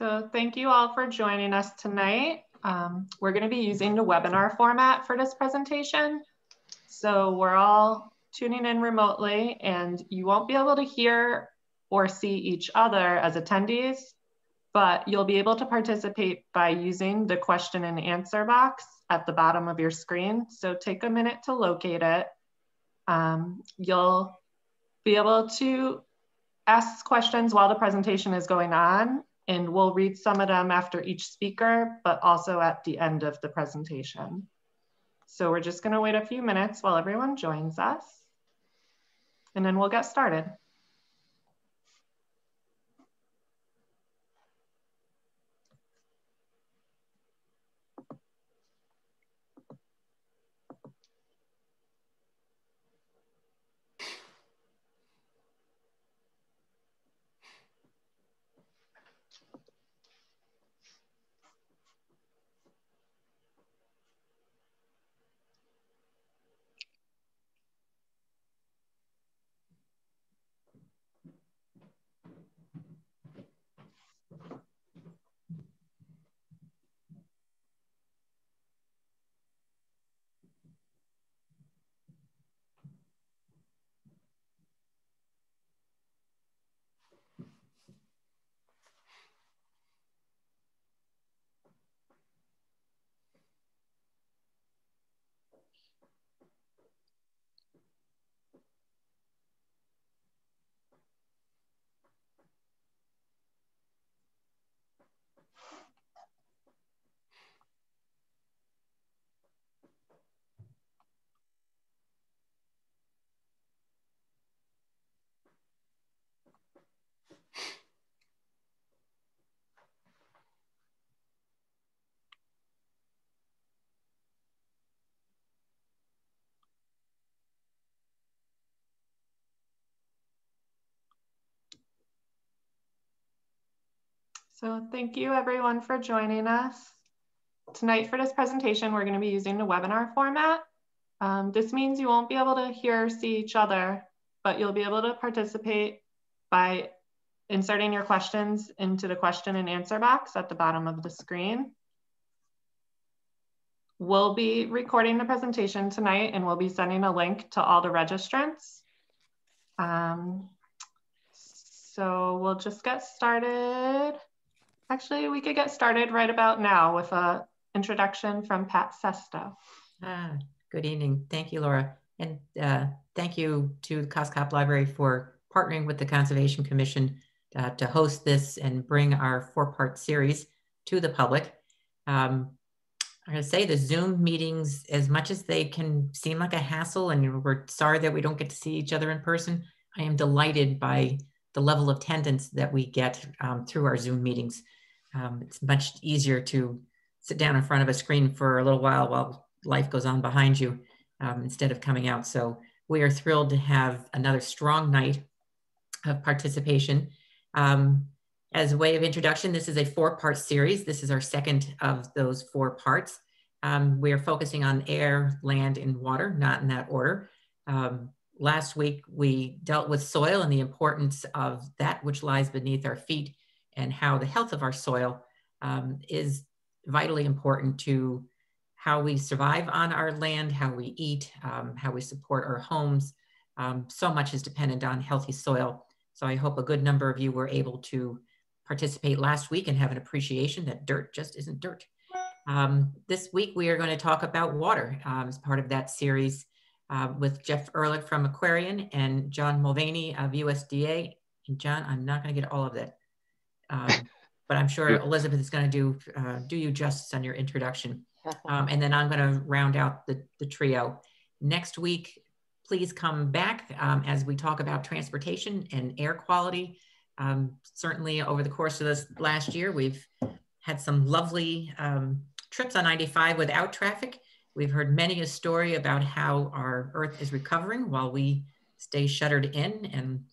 So thank you all for joining us tonight. Um, we're going to be using the webinar format for this presentation. So we're all tuning in remotely and you won't be able to hear or see each other as attendees, but you'll be able to participate by using the question and answer box at the bottom of your screen. So take a minute to locate it. Um, you'll be able to ask questions while the presentation is going on and we'll read some of them after each speaker, but also at the end of the presentation. So we're just gonna wait a few minutes while everyone joins us and then we'll get started. So thank you everyone for joining us. Tonight for this presentation, we're gonna be using the webinar format. Um, this means you won't be able to hear or see each other, but you'll be able to participate by inserting your questions into the question and answer box at the bottom of the screen. We'll be recording the presentation tonight and we'll be sending a link to all the registrants. Um, so we'll just get started. Actually, we could get started right about now with a introduction from Pat Sesto. Ah, good evening. Thank you, Laura. And uh, thank you to the Cos Cob Library for partnering with the Conservation Commission uh, to host this and bring our four-part series to the public. Um, I'm going to say the Zoom meetings, as much as they can seem like a hassle, and we're sorry that we don't get to see each other in person, I am delighted by the level of attendance that we get um, through our Zoom meetings. Um, it's much easier to sit down in front of a screen for a little while while life goes on behind you um, instead of coming out. So we are thrilled to have another strong night of participation. Um, as a way of introduction, this is a four-part series. This is our second of those four parts. Um, we are focusing on air, land, and water, not in that order. Um, last week, we dealt with soil and the importance of that which lies beneath our feet and how the health of our soil um, is vitally important to how we survive on our land, how we eat, um, how we support our homes. Um, so much is dependent on healthy soil. So I hope a good number of you were able to participate last week and have an appreciation that dirt just isn't dirt. Um, this week we are going to talk about water um, as part of that series uh, with Jeff Ulrich from Aquarion and John Mullaney of USDA. And John, I'm not going to get all of that um, but I'm sure Elizabeth is going to do uh, do you justice on your introduction. Um, and then I'm going to round out the, the trio. Next week, please come back um, as we talk about transportation and air quality. Um, certainly over the course of this last year, we've had some lovely um, trips on 95 without traffic. We've heard many a story about how our earth is recovering while we stay shuttered in and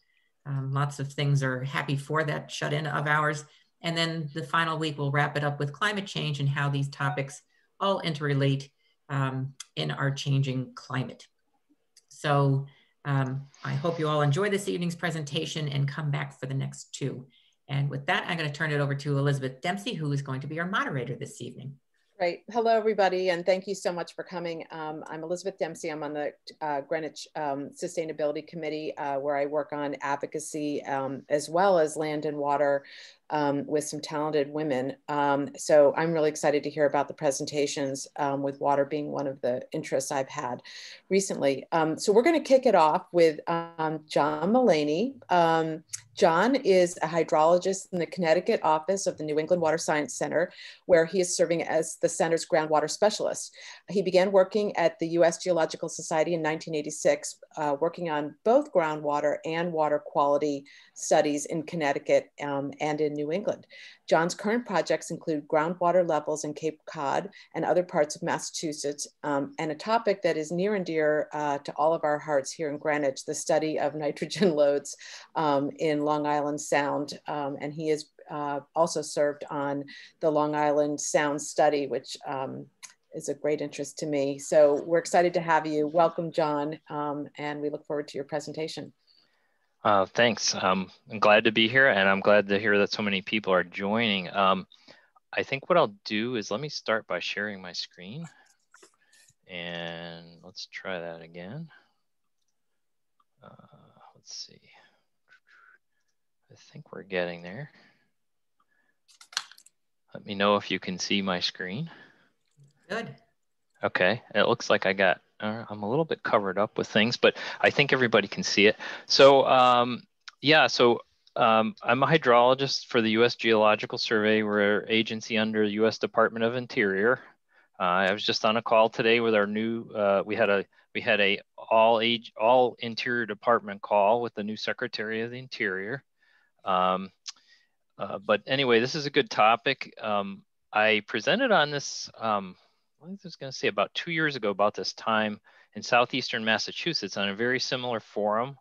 um, lots of things are happy for that shut in of ours. And then the final week, we'll wrap it up with climate change and how these topics all interrelate um, in our changing climate. So um, I hope you all enjoy this evening's presentation and come back for the next two. And with that, I'm going to turn it over to Elizabeth Dempsey, who is going to be our moderator this evening. Great. Hello, everybody, and thank you so much for coming. Um, I'm Elizabeth Dempsey. I'm on the uh, Greenwich um, Sustainability Committee, uh, where I work on advocacy um, as well as land and water um, with some talented women. Um, so I'm really excited to hear about the presentations um, with water being one of the interests I've had recently. Um, so we're going to kick it off with um, John Mullaney. Um, John is a hydrologist in the Connecticut office of the New England Water Science Center, where he is serving as the center's groundwater specialist. He began working at the US Geological Society in 1986, uh, working on both groundwater and water quality studies in Connecticut and in New England. John's current projects include groundwater levels in Cape Cod and other parts of Massachusetts, um, and a topic that is near and dear uh, to all of our hearts here in Greenwich, the study of nitrogen loads um, in Long Island Sound. Um, and he has uh, also served on the Long Island Sound study, which um, is a great interest to me. So we're excited to have you. Welcome, John, um, and we look forward to your presentation. Uh, thanks. Um, I'm glad to be here and I'm glad to hear that so many people are joining. Um, I think what I'll do is let me start by sharing my screen and let's try that again. Uh, let's see. I think we're getting there. Let me know if you can see my screen. Good. Okay, it looks like I got uh, I'm a little bit covered up with things, but I think everybody can see it. So um, yeah, so um, I'm a hydrologist for the U.S. Geological Survey. We're an agency under the U.S. Department of Interior. Uh, I was just on a call today with our new. Uh, we had a we had a all age all Interior Department call with the new Secretary of the Interior. Um, uh, but anyway, this is a good topic. Um, I presented on this um, I was going to say about two years ago about this time in southeastern Massachusetts on a very similar forum.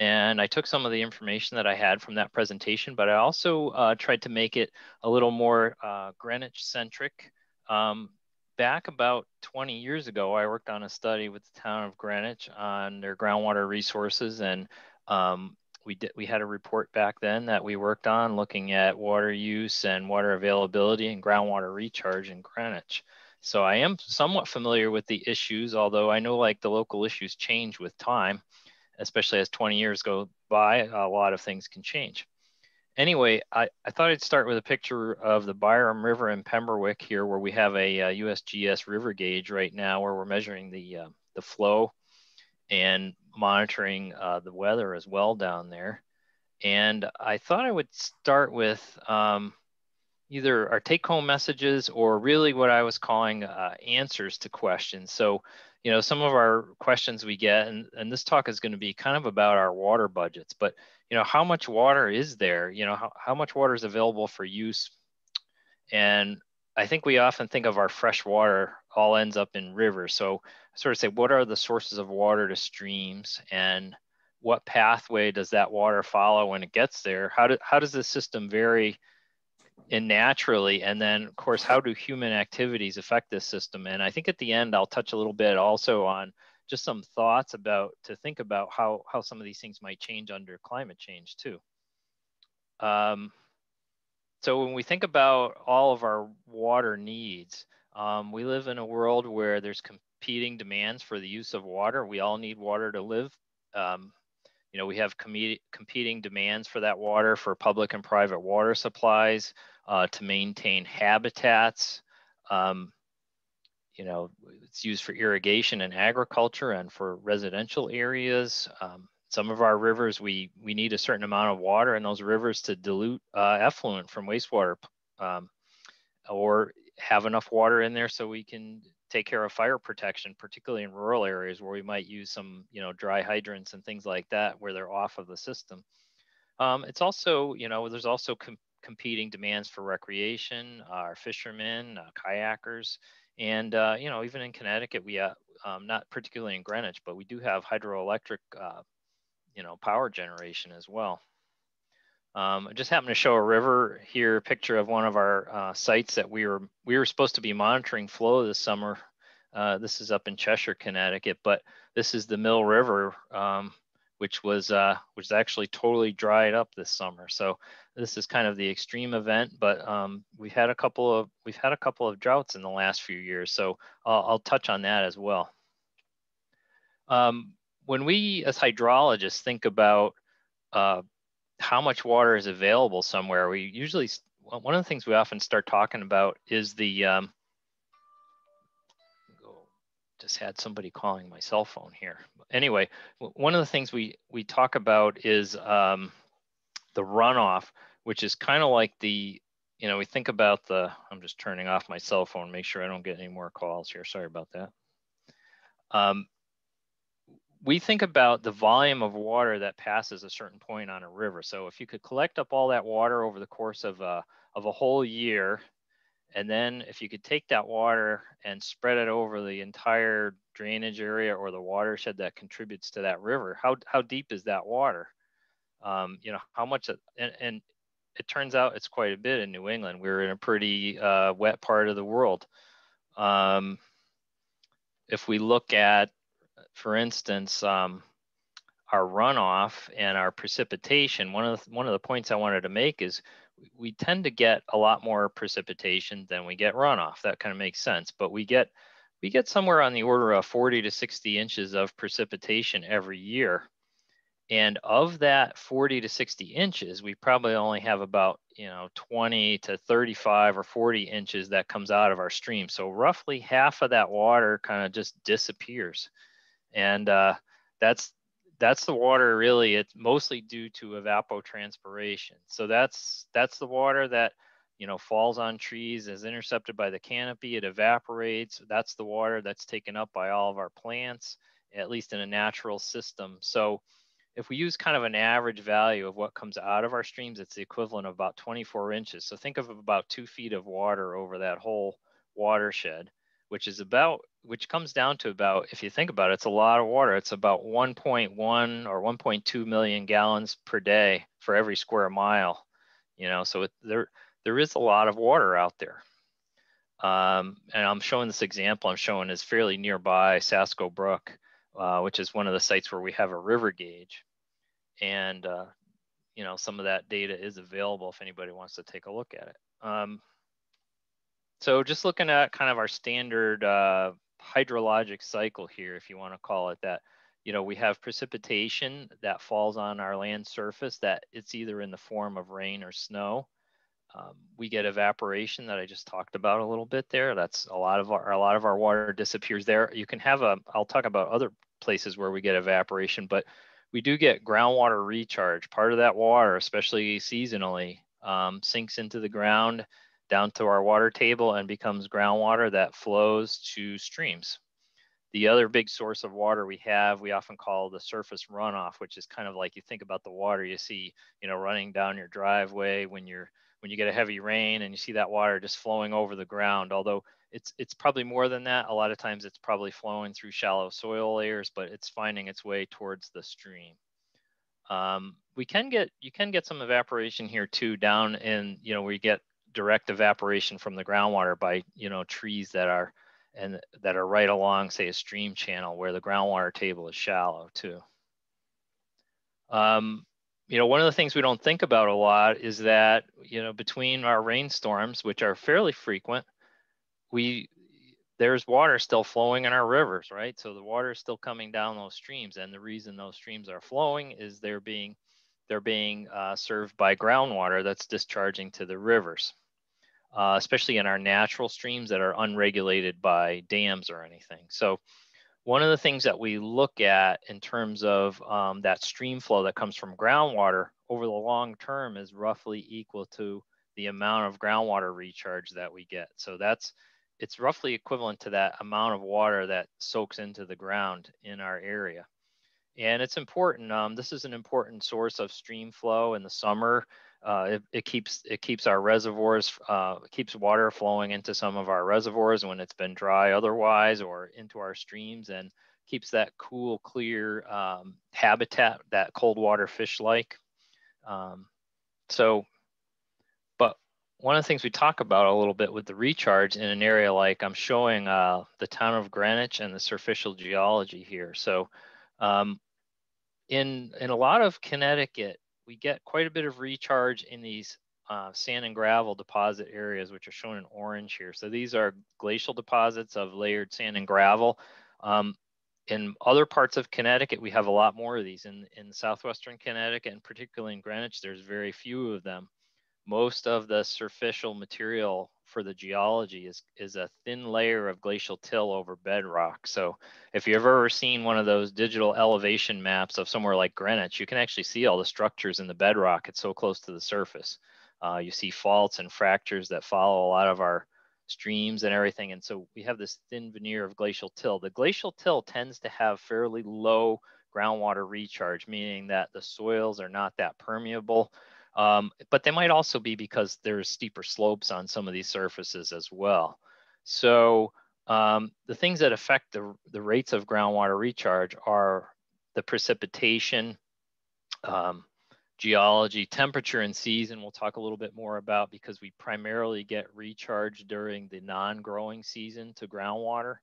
And I took some of the information that I had from that presentation, but I also uh, tried to make it a little more uh, Greenwich centric. Um, back about 20 years ago, I worked on a study with the town of Greenwich on their groundwater resources. And um, we did we had a report back then that we worked on looking at water use and water availability and groundwater recharge in Greenwich. So I am somewhat familiar with the issues, although I know like the local issues change with time, especially as 20 years go by, a lot of things can change. Anyway, I, I thought I'd start with a picture of the Byram River in Pemberwick here, where we have a, a USGS river gauge right now, where we're measuring the, uh, the flow and monitoring uh, the weather as well down there. And I thought I would start with um, either our take home messages or really what I was calling uh, answers to questions. So, you know, some of our questions we get, and, and this talk is going to be kind of about our water budgets, but, you know, how much water is there? You know, how, how much water is available for use? And I think we often think of our fresh water all ends up in rivers. So I sort of say, what are the sources of water to streams and what pathway does that water follow when it gets there? How, do, how does the system vary and naturally and then of course how do human activities affect this system? And i think at the end i'll touch a little bit also on just some thoughts about to think about how how some of these things might change under climate change too. Um, so when we think about all of our water needs um, we live in a world where there's competing demands for the use of water. We all need water to live um, you know, we have com- competing demands for that water for public and private water supplies uh, to maintain habitats. Um, you know, it's used for irrigation and agriculture and for residential areas. Um, some of our rivers, we, we need a certain amount of water in those rivers to dilute uh, effluent from wastewater um, or have enough water in there so we can take care of fire protection, particularly in rural areas where we might use some, you know, dry hydrants and things like that where they're off of the system. Um, it's also, you know, there's also com competing demands for recreation, uh, our fishermen, uh, kayakers, and, uh, you know, even in Connecticut, we, uh, um, not particularly in Greenwich, but we do have hydroelectric, uh, you know, power generation as well. Um, I just happened to show a river here, picture of one of our uh, sites that we were we were supposed to be monitoring flow this summer. Uh, this is up in Cheshire, Connecticut, but this is the Mill River. Um, which was uh, which actually totally dried up this summer. So this is kind of the extreme event, but um, we've had a couple of we've had a couple of droughts in the last few years. So I'll, I'll touch on that as well. Um, when we as hydrologists think about uh, how much water is available somewhere, we usually one of the things we often start talking about is the um, just had somebody calling my cell phone here. Anyway, one of the things we we talk about is um, the runoff, which is kind of like the you know we think about the. I'm just turning off my cell phone, make sure I don't get any more calls here. Sorry about that. Um, we think about the volume of water that passes a certain point on a river. So if you could collect up all that water over the course of a, of a whole year, and then if you could take that water and spread it over the entire drainage area or the watershed that contributes to that river, how, how deep is that water? Um, you know, how much, and, and, it turns out it's quite a bit in New England. We're in a pretty uh, wet part of the world. Um, if we look at for instance, um, our runoff and our precipitation, one of the, one of the points I wanted to make is we tend to get a lot more precipitation than we get runoff. That kind of makes sense, but we get we get somewhere on the order of 40 to 60 inches of precipitation every year. And of that 40 to 60 inches, we probably only have about, you know, 20 to 35 or 40 inches that comes out of our stream. So roughly half of that water kind of just disappears and uh, that's that's the water really it's mostly due to evapotranspiration. So that's that's the water that you know falls on trees is intercepted by the canopy it evaporates. That's the water that's taken up by all of our plants at least in a natural system. So if we use kind of an average value of what comes out of our streams it's the equivalent of about 24 inches. So think of about two feet of water over that whole watershed which is about which comes down to about if you think about it it's a lot of water. It's about 1.1 or 1.2 million gallons per day for every square mile you know so it, there there is a lot of water out there. Um, and i'm showing this example i'm showing is fairly nearby Sasco brook uh, which is one of the sites where we have a river gauge. And uh, you know some of that data is available if anybody wants to take a look at it. Um, so just looking at kind of our standard uh, hydrologic cycle here, if you want to call it that, you know, we have precipitation that falls on our land surface that it's either in the form of rain or snow. Um, we get evaporation that I just talked about a little bit there. That's a lot of our a lot of our water disappears there. You can have a I'll talk about other places where we get evaporation, but we do get groundwater recharge. Part of that water, especially seasonally, um, sinks into the ground down to our water table and becomes groundwater that flows to streams. The other big source of water we have, we often call the surface runoff, which is kind of like you think about the water you see, you know, running down your driveway when you're when you get a heavy rain and you see that water just flowing over the ground. Although it's it's probably more than that. A lot of times it's probably flowing through shallow soil layers, but it's finding its way towards the stream. Um, we can get you can get some evaporation here too down in you know where you get direct evaporation from the groundwater by you know trees that are and that are right along say a stream channel where the groundwater table is shallow too. Um, you know, one of the things we don't think about a lot is that, you know, between our rainstorms, which are fairly frequent, we there's water still flowing in our rivers, right? So the water is still coming down those streams, and the reason those streams are flowing is they're being they're being uh, served by groundwater that's discharging to the rivers uh, especially in our natural streams that are unregulated by dams or anything. So one of the things that we look at in terms of um, that stream flow that comes from groundwater over the long term is roughly equal to the amount of groundwater recharge that we get. So that's it's roughly equivalent to that amount of water that soaks into the ground in our area. And it's important. Um, this is an important source of stream flow in the summer uh, it, it, keeps it keeps our reservoirs uh, keeps water flowing into some of our reservoirs when it's been dry otherwise or into our streams and keeps that cool clear um, habitat that cold water fish like um, so but one of the things we talk about a little bit with the recharge in an area like i'm showing uh, the town of greenwich and the surficial geology here. So um, in, in a lot of Connecticut, we get quite a bit of recharge in these uh, sand and gravel deposit areas, which are shown in orange here. So these are glacial deposits of layered sand and gravel. Um, in other parts of Connecticut, we have a lot more of these. In, in southwestern Connecticut, and particularly in Greenwich, there's very few of them. Most of the surficial material for the geology is, is a thin layer of glacial till over bedrock. So if you've ever seen one of those digital elevation maps of somewhere like Greenwich, you can actually see all the structures in the bedrock. It's so close to the surface. Uh, you see faults and fractures that follow a lot of our streams and everything. And so we have this thin veneer of glacial till. The glacial till tends to have fairly low groundwater recharge, meaning that the soils are not that permeable. Um, but they might also be because there's steeper slopes on some of these surfaces as well. So um, the things that affect the, the rates of groundwater recharge are the precipitation, um, geology, temperature and season we'll talk a little bit more about because we primarily get recharge during the non-growing season to groundwater.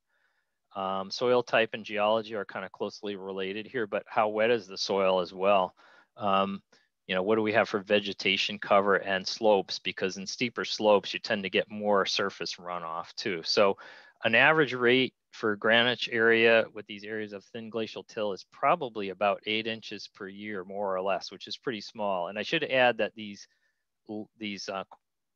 Um, soil type and geology are kind of closely related here, but how wet is the soil as well? Um, you know, what do we have for vegetation cover and slopes? Because in steeper slopes, you tend to get more surface runoff too. So an average rate for Greenwich area with these areas of thin glacial till is probably about eight inches per year, more or less, which is pretty small. And I should add that these these uh,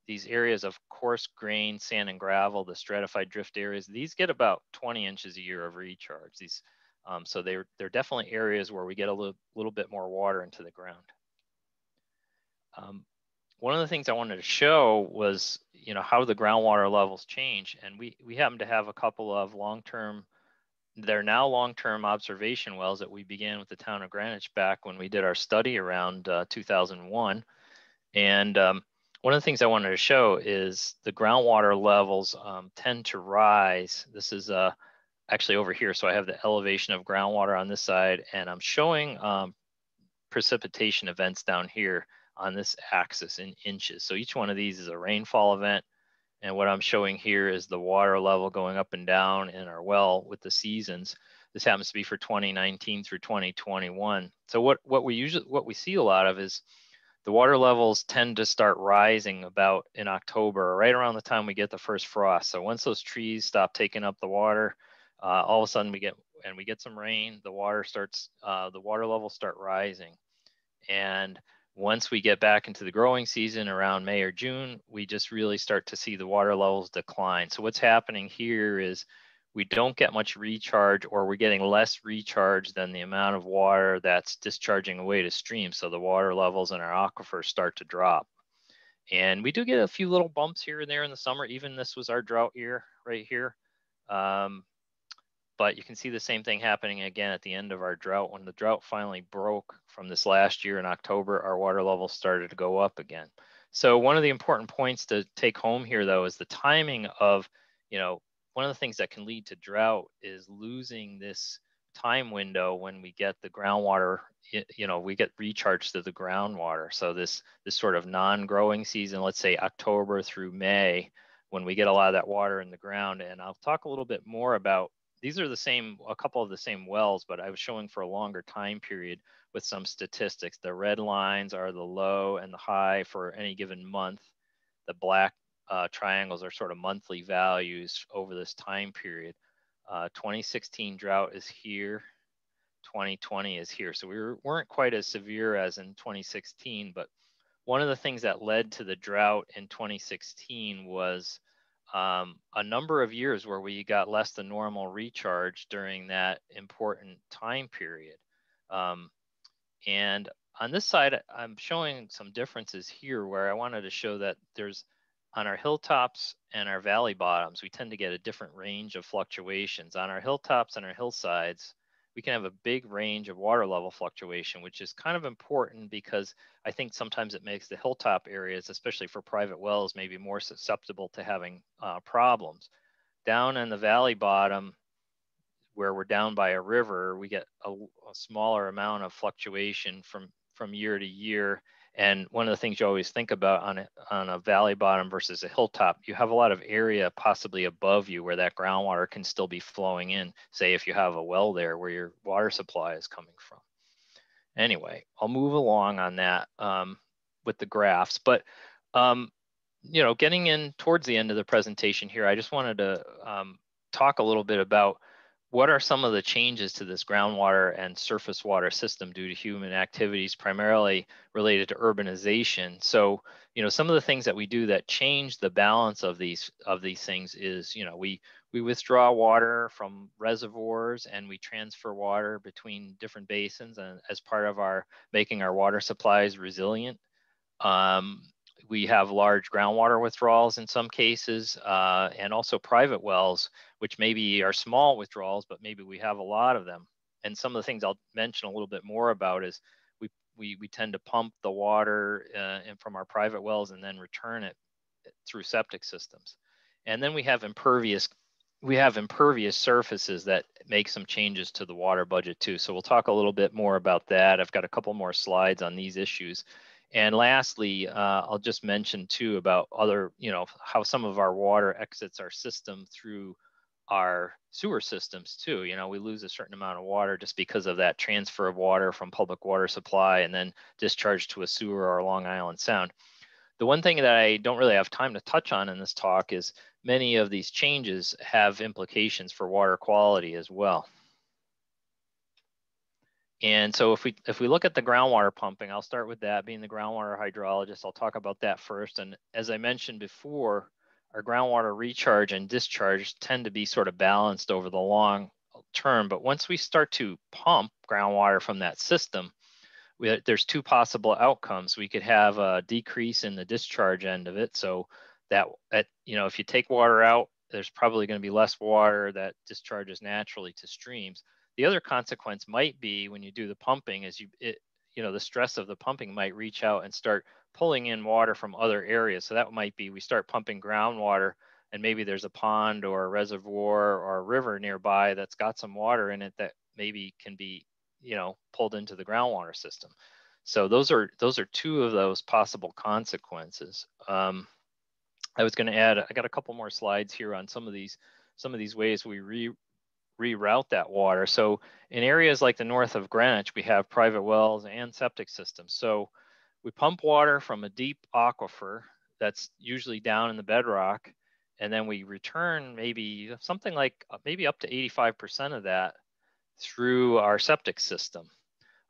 these areas of coarse grain sand and gravel, the stratified drift areas, these get about 20 inches a year of recharge. These, um, so they're they're definitely areas where we get a little little bit more water into the ground. Um, one of the things I wanted to show was, you know, how the groundwater levels change. And we, we happen to have a couple of long-term, they're now long-term observation wells that we began with the town of Greenwich back when we did our study around uh, 2001. And um, one of the things I wanted to show is the groundwater levels um, tend to rise. This is uh, actually over here. So I have the elevation of groundwater on this side and I'm showing um, precipitation events down here on this axis in inches. So each one of these is a rainfall event. And what I'm showing here is the water level going up and down in our well with the seasons. This happens to be for 2019 through 2021. So what, what we usually, what we see a lot of is the water levels tend to start rising about in October, right around the time we get the first frost. So once those trees stop taking up the water, uh, all of a sudden we get, and we get some rain, the water starts, uh, the water levels start rising. And once we get back into the growing season around May or June, we just really start to see the water levels decline. So what's happening here is we don't get much recharge or we're getting less recharge than the amount of water that's discharging away to streams. So the water levels in our aquifers start to drop. And we do get a few little bumps here and there in the summer. Even this was our drought year right here. Um, but you can see the same thing happening again at the end of our drought. When the drought finally broke from this last year in October, our water levels started to go up again. So one of the important points to take home here though is the timing of, you know, one of the things that can lead to drought is losing this time window when we get the groundwater, you know, we get recharged to the groundwater. So this, this sort of non-growing season, let's say October through May, when we get a lot of that water in the ground. And I'll talk a little bit more about these are the same, a couple of the same wells, but I was showing for a longer time period with some statistics. The red lines are the low and the high for any given month. The black uh, triangles are sort of monthly values over this time period. Uh, 2016 drought is here. 2020 is here. So we were, weren't quite as severe as in 2016, but one of the things that led to the drought in 2016 was um, a number of years where we got less than normal recharge during that important time period. Um, and on this side, I'm showing some differences here where I wanted to show that there's on our hilltops and our valley bottoms, we tend to get a different range of fluctuations. On our hilltops and our hillsides, we can have a big range of water level fluctuation, which is kind of important because I think sometimes it makes the hilltop areas, especially for private wells, maybe more susceptible to having uh, problems. Down in the valley bottom, where we're down by a river, we get a, a smaller amount of fluctuation from, from year to year. And one of the things you always think about on a, on a valley bottom versus a hilltop, you have a lot of area possibly above you where that groundwater can still be flowing in. Say if you have a well there where your water supply is coming from. Anyway, I'll move along on that um, with the graphs. But, um, you know, getting in towards the end of the presentation here, I just wanted to um, talk a little bit about what are some of the changes to this groundwater and surface water system due to human activities primarily related to urbanization? So you know some of the things that we do that change the balance of these of these things is you know we we withdraw water from reservoirs and we transfer water between different basins and as part of our making our water supplies resilient. Um, we have large groundwater withdrawals in some cases, uh, and also private wells, which maybe are small withdrawals, but maybe we have a lot of them. And some of the things I'll mention a little bit more about is we, we, we tend to pump the water uh, from our private wells and then return it through septic systems. And then we have impervious we have impervious surfaces that make some changes to the water budget too. So we'll talk a little bit more about that. I've got a couple more slides on these issues. And lastly, uh, I'll just mention too about other, you know, how some of our water exits our system through our sewer systems too. You know, we lose a certain amount of water just because of that transfer of water from public water supply and then discharge to a sewer or Long Island Sound. The one thing that I don't really have time to touch on in this talk is many of these changes have implications for water quality as well. And so if we if we look at the groundwater pumping, I'll start with that being the groundwater hydrologist. I'll talk about that first. And as I mentioned before, our groundwater recharge and discharge tend to be sort of balanced over the long term. But once we start to pump groundwater from that system, we, there's two possible outcomes. We could have a decrease in the discharge end of it. So that, at, you know, if you take water out, there's probably going to be less water that discharges naturally to streams. The other consequence might be when you do the pumping is you, it, you know, the stress of the pumping might reach out and start pulling in water from other areas. So that might be we start pumping groundwater and maybe there's a pond or a reservoir or a river nearby that's got some water in it that maybe can be, you know, pulled into the groundwater system. So those are those are two of those possible consequences. Um, I was going to add, I got a couple more slides here on some of these some of these ways we re, reroute that water. So in areas like the north of Greenwich, we have private wells and septic systems. So we pump water from a deep aquifer that's usually down in the bedrock, and then we return maybe something like uh, maybe up to 85% of that through our septic system.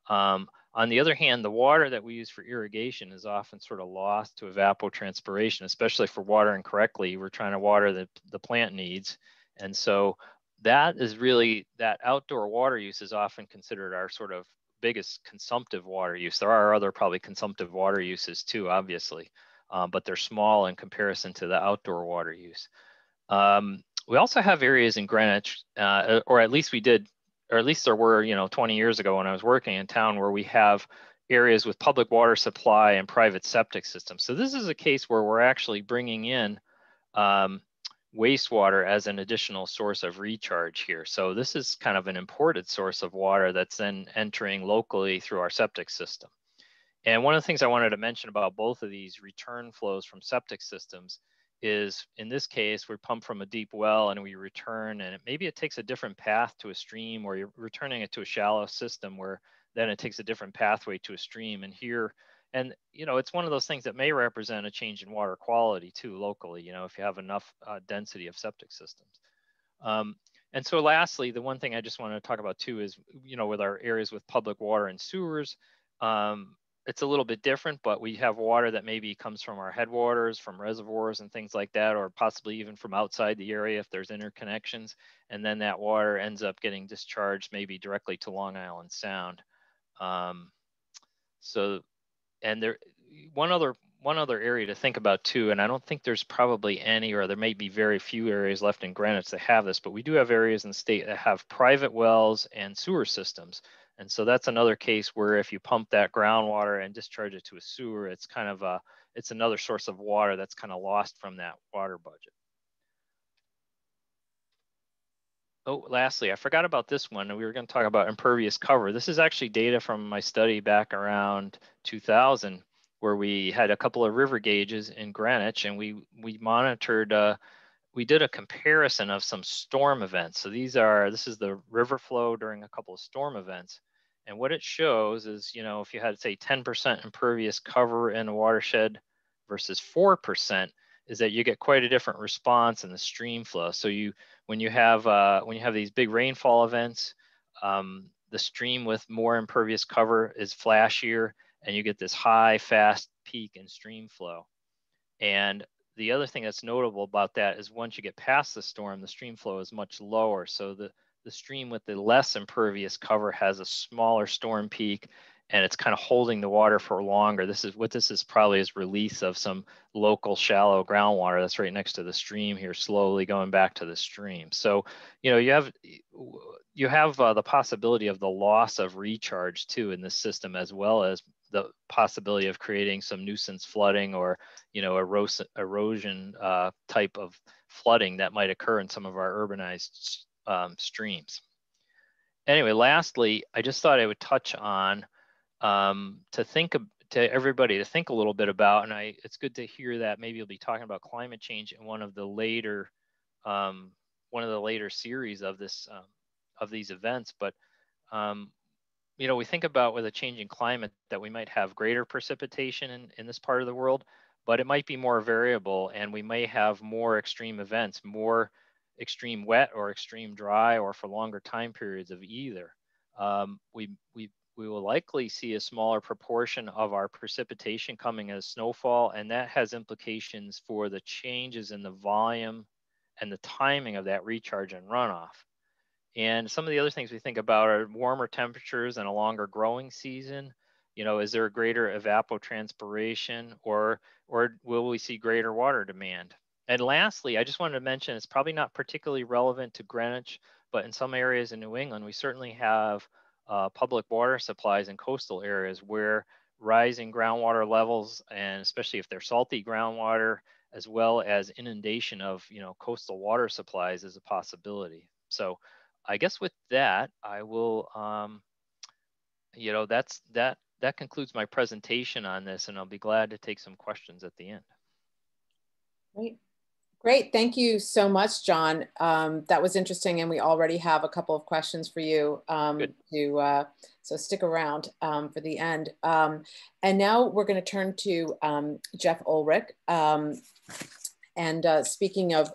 Um, on the other hand, the water that we use for irrigation is often sort of lost to evapotranspiration, especially for watering correctly. We're trying to water the, the plant needs. And so that is really that outdoor water use is often considered our sort of biggest consumptive water use. There are other probably consumptive water uses too, obviously, um, but they're small in comparison to the outdoor water use. Um, we also have areas in Greenwich, uh, or at least we did, or at least there were, you know, 20 years ago when I was working in town where we have areas with public water supply and private septic systems. So this is a case where we're actually bringing in um, wastewater as an additional source of recharge here. So this is kind of an imported source of water that's then entering locally through our septic system. And one of the things I wanted to mention about both of these return flows from septic systems is in this case, we pump from a deep well and we return and it, maybe it takes a different path to a stream or you're returning it to a shallow system where then it takes a different pathway to a stream. And here and you know it's one of those things that may represent a change in water quality too locally you know if you have enough uh, density of septic systems. Um, and so lastly the one thing i just want to talk about too is you know with our areas with public water and sewers um, it's a little bit different but we have water that maybe comes from our headwaters from reservoirs and things like that or possibly even from outside the area if there's interconnections and then that water ends up getting discharged maybe directly to long island sound. Um, so and there one other one other area to think about too, and I don't think there's probably any, or there may be very few areas left in Greenwich that have this, but we do have areas in the state that have private wells and sewer systems. And so that's another case where if you pump that groundwater and discharge it to a sewer, it's kind of a, it's another source of water that's kind of lost from that water budget. Oh, lastly, I forgot about this one. We were going to talk about impervious cover. This is actually data from my study back around 2000, where we had a couple of river gauges in Greenwich, and we we monitored. Uh, we did a comparison of some storm events. So these are this is the river flow during a couple of storm events, And what it shows is, you know, if you had say 10% impervious cover in a watershed versus 4%, is that you get quite a different response in the stream flow. So you, when you have uh, when you have these big rainfall events, um, the stream with more impervious cover is flashier, and you get this high, fast peak in stream flow. And the other thing that's notable about that is once you get past the storm, the stream flow is much lower. So the the stream with the less impervious cover has a smaller storm peak and it's kind of holding the water for longer. This is what this is probably is release of some local shallow groundwater that's right next to the stream here, slowly going back to the stream. So, you know, you have you have uh, the possibility of the loss of recharge too in this system, as well as the possibility of creating some nuisance flooding or, you know, eros erosion uh, type of flooding that might occur in some of our urbanized um, streams. Anyway, lastly, I just thought I would touch on um, to think to everybody to think a little bit about, and I it's good to hear that maybe you'll be talking about climate change in one of the later um, one of the later series of this um, of these events. But um, you know, we think about with a changing climate that we might have greater precipitation in, in this part of the world, but it might be more variable, and we may have more extreme events, more extreme wet or extreme dry or for longer time periods of either. Um, we, we, we will likely see a smaller proportion of our precipitation coming as snowfall, and that has implications for the changes in the volume and the timing of that recharge and runoff. And some of the other things we think about are warmer temperatures and a longer growing season. You know, is there a greater evapotranspiration or, or will we see greater water demand? And lastly, I just wanted to mention it's probably not particularly relevant to Greenwich, but in some areas in New England, we certainly have uh, public water supplies in coastal areas where rising groundwater levels, and especially if they're salty groundwater, as well as inundation of you know coastal water supplies is a possibility. So I guess with that, I will, um, you know, that's that that concludes my presentation on this, and I'll be glad to take some questions at the end. Great. Great, thank you so much, John. Um, that was interesting, and we already have a couple of questions for you. Um, to uh, so stick around um, for the end. Um, and now we're going to turn to um, Jeff Ulrich. Um, and uh, speaking of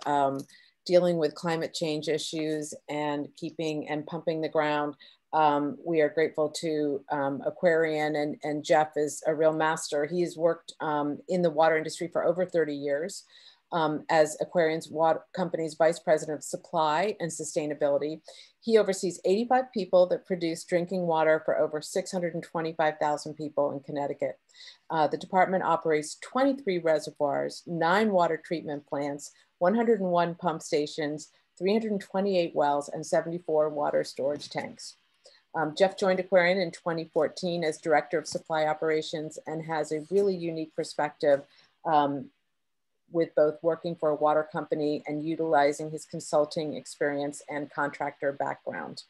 dealing with climate change issues and keeping and pumping the ground, we are grateful to Aquarion, and, and Jeff is a real master. He's worked in the water industry for over 30 years um, as Aquarion's water company's vice president of supply and sustainability. He oversees 85 people that produce drinking water for over 625,000 people in Connecticut. Uh, the department operates 23 reservoirs, nine water treatment plants, 101 pump stations, 328 wells, and 74 water storage tanks. Um, Jeff joined Aquarion in 2014 as Director of Supply Operations and has a really unique perspective um, with both working for a water company and utilizing his consulting experience and contractor background.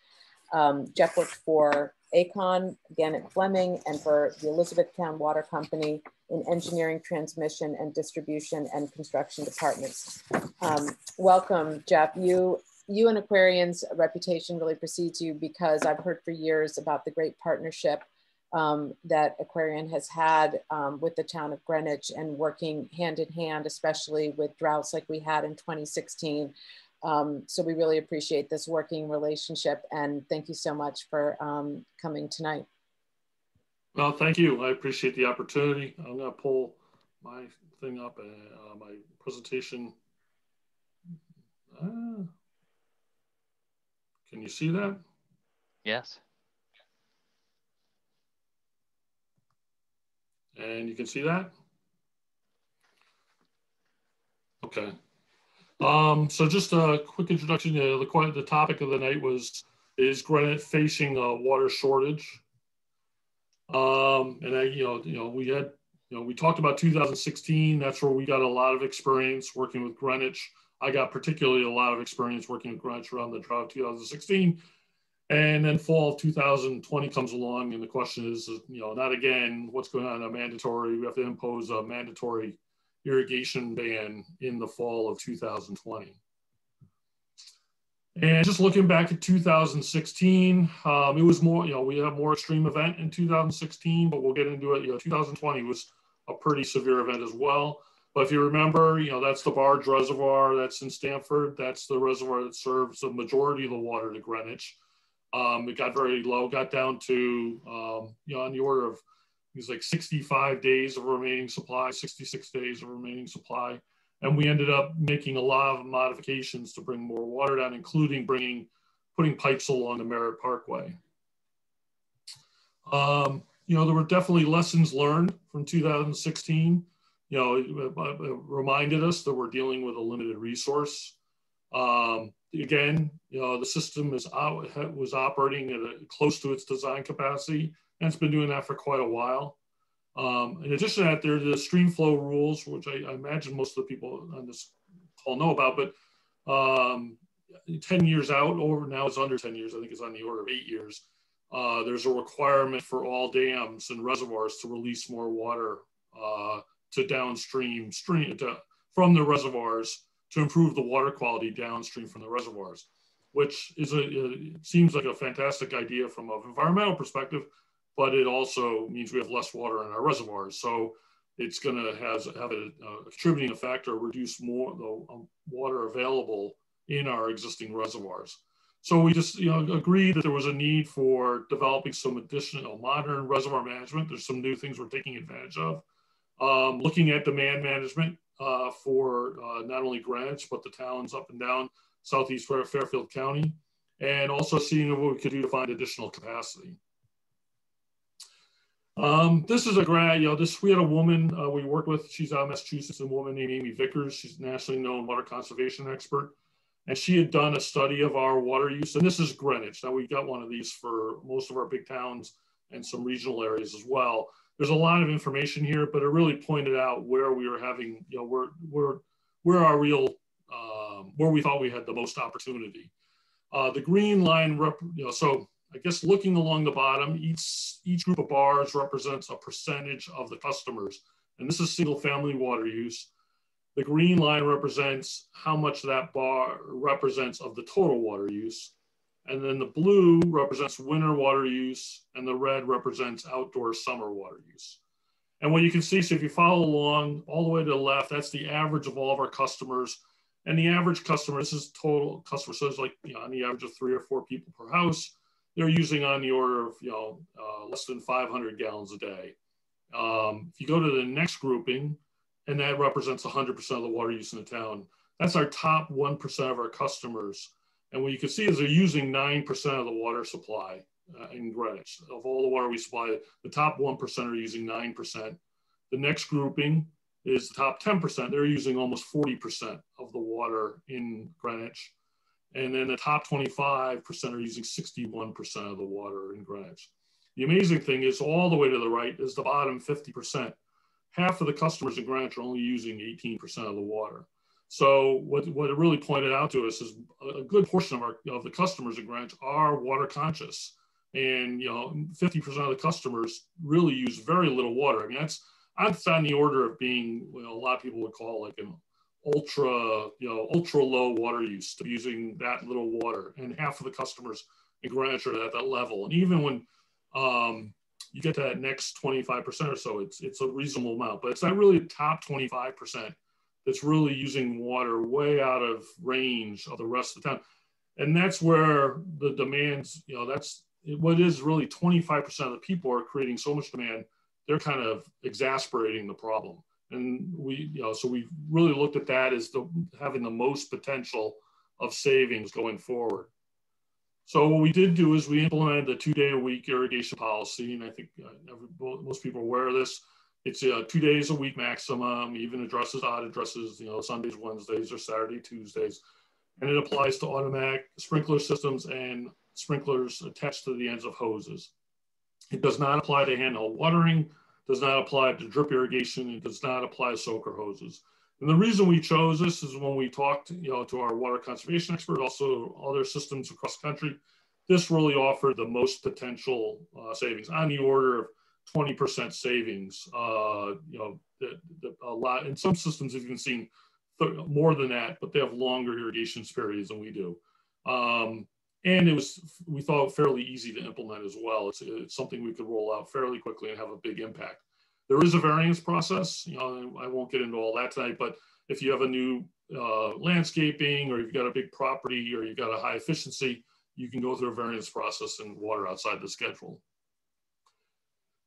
Um, Jeff worked for Aecon, Gannett Fleming, and for the Elizabethtown Water Company in engineering, transmission, and distribution and construction departments. Um, welcome, Jeff. You, you and Aquarion's reputation really precedes you because I've heard for years about the great partnership um, that Aquarion has had um, with the town of Greenwich and working hand in hand, especially with droughts like we had in 2016. Um, so we really appreciate this working relationship and thank you so much for um, coming tonight. Well, thank you. I appreciate the opportunity. I'm going to pull my thing up, uh, my presentation. Uh, can you see that? Yes. And you can see that? Okay. Um, so just a quick introduction. Uh, the, the topic of the night was, is Greenwich facing a water shortage? Um, and I, you know, you know, we had, you know, we talked about 2016. That's where we got a lot of experience working with Greenwich. I got particularly a lot of experience working with Greenwich around the drought of 2016 and then fall of 2020 comes along, and the question is, you know, not again, what's going on? A mandatory, we have to impose a mandatory irrigation ban in the fall of 2020. And just looking back at 2016, um, it was more, you know, we had a more extreme event in 2016, but we'll get into it. You know, 2020 was a pretty severe event as well. But if you remember, you know, that's the Bargh Reservoir that's in Stamford. That's the reservoir that serves the majority of the water to Greenwich. Um, it got very low, got down to, um, you know, on the order of, it was like 65 days of remaining supply, 66 days of remaining supply. And we ended up making a lot of modifications to bring more water down, including bringing, putting pipes along the Merritt Parkway. Um, you know, there were definitely lessons learned from 2016. You know, it, it reminded us that we're dealing with a limited resource. Um, again, you know, the system is was operating at a, close to its design capacity, and it's been doing that for quite a while. Um, in addition to that, there are the stream flow rules, which I, I, imagine most of the people on this call know about, but um, 10 years out, over now it's under 10 years, I think it's on the order of eight years. Uh, there's a requirement for all dams and reservoirs to release more water uh, to downstream stream to, from the reservoirs to improve the water quality downstream from the reservoirs, which is a, seems like a fantastic idea from an environmental perspective, but it also means we have less water in our reservoirs. So it's going to have, have a, a, contributing effect or reduce more the um, water available in our existing reservoirs. So we just you know agreed that there was a need for developing some additional modern reservoir management. There's some new things we're taking advantage of. Um, looking at demand management uh, for uh, not only Greenwich, but the towns up and down Southeast Fairfield County, and also seeing what we could do to find additional capacity. Um, this is a grad, you know, this, we had a woman uh, we worked with, she's out of Massachusetts, a woman named Amy Vickers. She's a nationally known water conservation expert. And she had done a study of our water use. And this is Greenwich. Now we got one of these for most of our big towns and some regional areas as well there's a lot of information here, but it really pointed out where we were having, you know, where where where our real um, where we thought we had the most opportunity. Uh, the green line, rep, you know, so I guess looking along the bottom, each each group of bars represents a percentage of the customers, and this is single family water use. The green line represents how much that bar represents of the total water use. And then the blue represents winter water use and the red represents outdoor summer water use. And what you can see, so if you follow along all the way to the left, that's the average of all of our customers. And the average customer, this is total customer, so it's like you know, on the average of three or four people per house, they're using on the order of you know uh, less than 500 gallons a day. Um, if you go to the next grouping, and that represents 100% of the water use in the town, that's our top 1% of our customers and what you can see is they're using 9% of the water supply uh, in Greenwich. Of all the water we supply, the top 1% are using 9%. The next grouping is the top 10%. They're using almost 40% of the water in Greenwich. And then the top 25% are using 61% of the water in Greenwich. The amazing thing is all the way to the right is the bottom 50%. Half of the customers in Greenwich are only using 18% of the water. So what, what it really pointed out to us is a good portion of our of the customers at Greenwich are water conscious. And you know, 50% of the customers really use very little water. I mean, that's that's on the order of being you know, a lot of people would call like an ultra, you know, ultra low water use to using that little water. And half of the customers in Greenwich are at that level. And even when um, you get to that next 25% or so, it's it's a reasonable amount, but it's not really top 25% that's really using water way out of range of the rest of the town. And that's where the demands, you know, that's what is really 25% of the people are creating so much demand, they're kind of exasperating the problem. And we, you know, so we really looked at that as the having the most potential of savings going forward. So what we did do is we implemented the two day a week irrigation policy. And I think uh, every, most people are aware of this it's uh, two days a week maximum, even addresses odd addresses, you know, Sundays, Wednesdays, or Saturday, Tuesdays. And it applies to automatic sprinkler systems and sprinklers attached to the ends of hoses. It does not apply to handheld watering, does not apply to drip irrigation, it does not apply to soaker hoses. And the reason we chose this is when we talked, you know, to our water conservation expert, also other systems across the country, this really offered the most potential uh, savings on the order of 20% savings. Uh, you know, the, the, a lot in some systems have even seen more than that, but they have longer irrigation periods than we do. Um, and it was, we thought, fairly easy to implement as well. It's, it's something we could roll out fairly quickly and have a big impact. There is a variance process. You know, I won't get into all that tonight, but if you have a new uh, landscaping or you've got a big property or you've got a high efficiency, you can go through a variance process and water outside the schedule.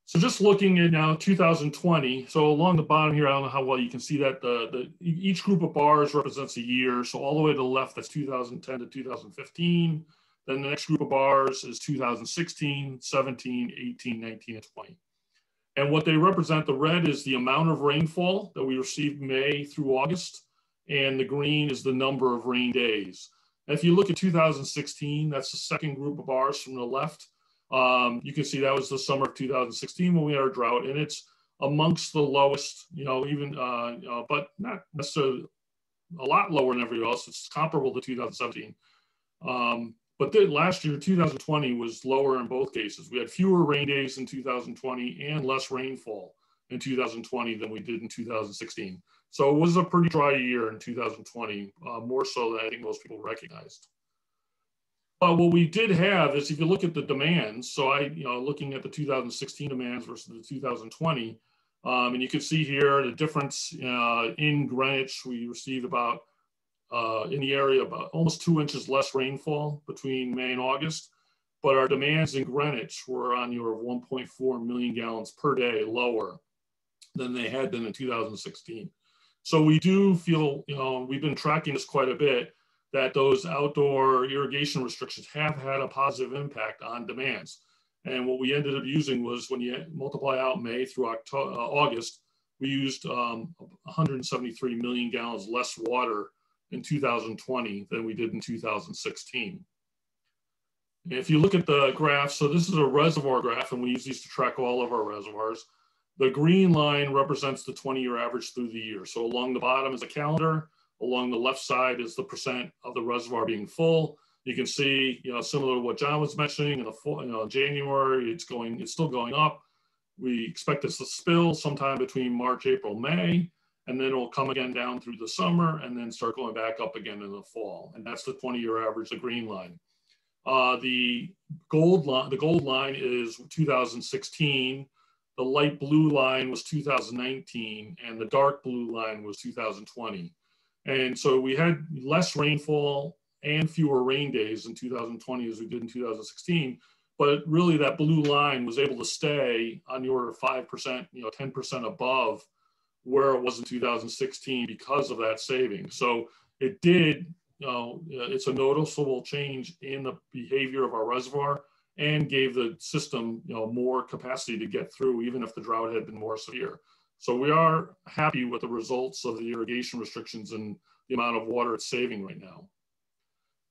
So just looking at now 2020, so along the bottom here, I don't know how well you can see that the, the each group of bars represents a year. So all the way to the left, that's 2010 to 2015. Then the next group of bars is 2016, 17, 18, 19, and 20. And what they represent, the red is the amount of rainfall that we received May through August, and the green is the number of rain days. And if you look at 2016, that's the second group of bars from the left. Um, you can see that was the summer of 2016 when we had our drought, and it's amongst the lowest, you know, even, uh, uh, but not necessarily a lot lower than everybody else. It's comparable to 2017. Um, but the, last year, 2020 was lower in both cases. We had fewer rain days in 2020 and less rainfall in 2020 than we did in 2016. So it was a pretty dry year in 2020, uh, more so than I think most people recognized. But what we did have is if you look at the demands, so I, you know, looking at the 2016 demands versus the 2020, um, and you can see here the difference uh, in Greenwich, we received about, uh, in the area, about almost two inches less rainfall between May and August. But our demands in Greenwich were on the order of 1.4 million gallons per day lower than they had been in 2016. So we do feel, you know, we've been tracking this quite a bit that those outdoor irrigation restrictions have had a positive impact on demands. And what we ended up using was when you multiply out May through October, uh, August, we used um, 173 million gallons less water in 2020 than we did in 2016. If you look at the graph, so this is a reservoir graph, and we use these to track all of our reservoirs. The green line represents the 20 year average through the year. So along the bottom is a calendar, Along the left side is the percent of the reservoir being full. You can see, you know, similar to what John was mentioning in the you know, January, it's going, it's still going up. We expect this to spill sometime between March, April, May, and then it'll come again down through the summer and then start going back up again in the fall. And that's the 20 year average, the green line. Uh, the gold line, the gold line is 2016. The light blue line was 2019 and the dark blue line was 2020. And so we had less rainfall and fewer rain days in 2020 as we did in 2016. But really, that blue line was able to stay on the order of 5%, you know, 10% above where it was in 2016 because of that saving. So it did, you know, it's a noticeable change in the behavior of our reservoir and gave the system, you know, more capacity to get through, even if the drought had been more severe. So we are happy with the results of the irrigation restrictions and the amount of water it's saving right now.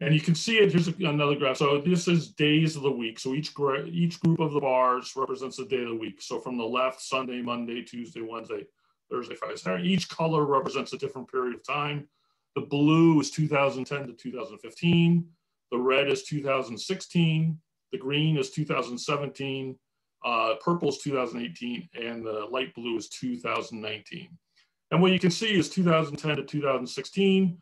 And you can see it, here's another graph. So this is days of the week. So each, each group of the bars represents a day of the week. So from the left, Sunday, Monday, Tuesday, Wednesday, Thursday, Friday, Saturday. Each color represents a different period of time. The blue is 2010 to 2015. The red is 2016. The green is 2017. Uh, purple is 2018 and the light blue is 2019. And what you can see is 2010 to 2016,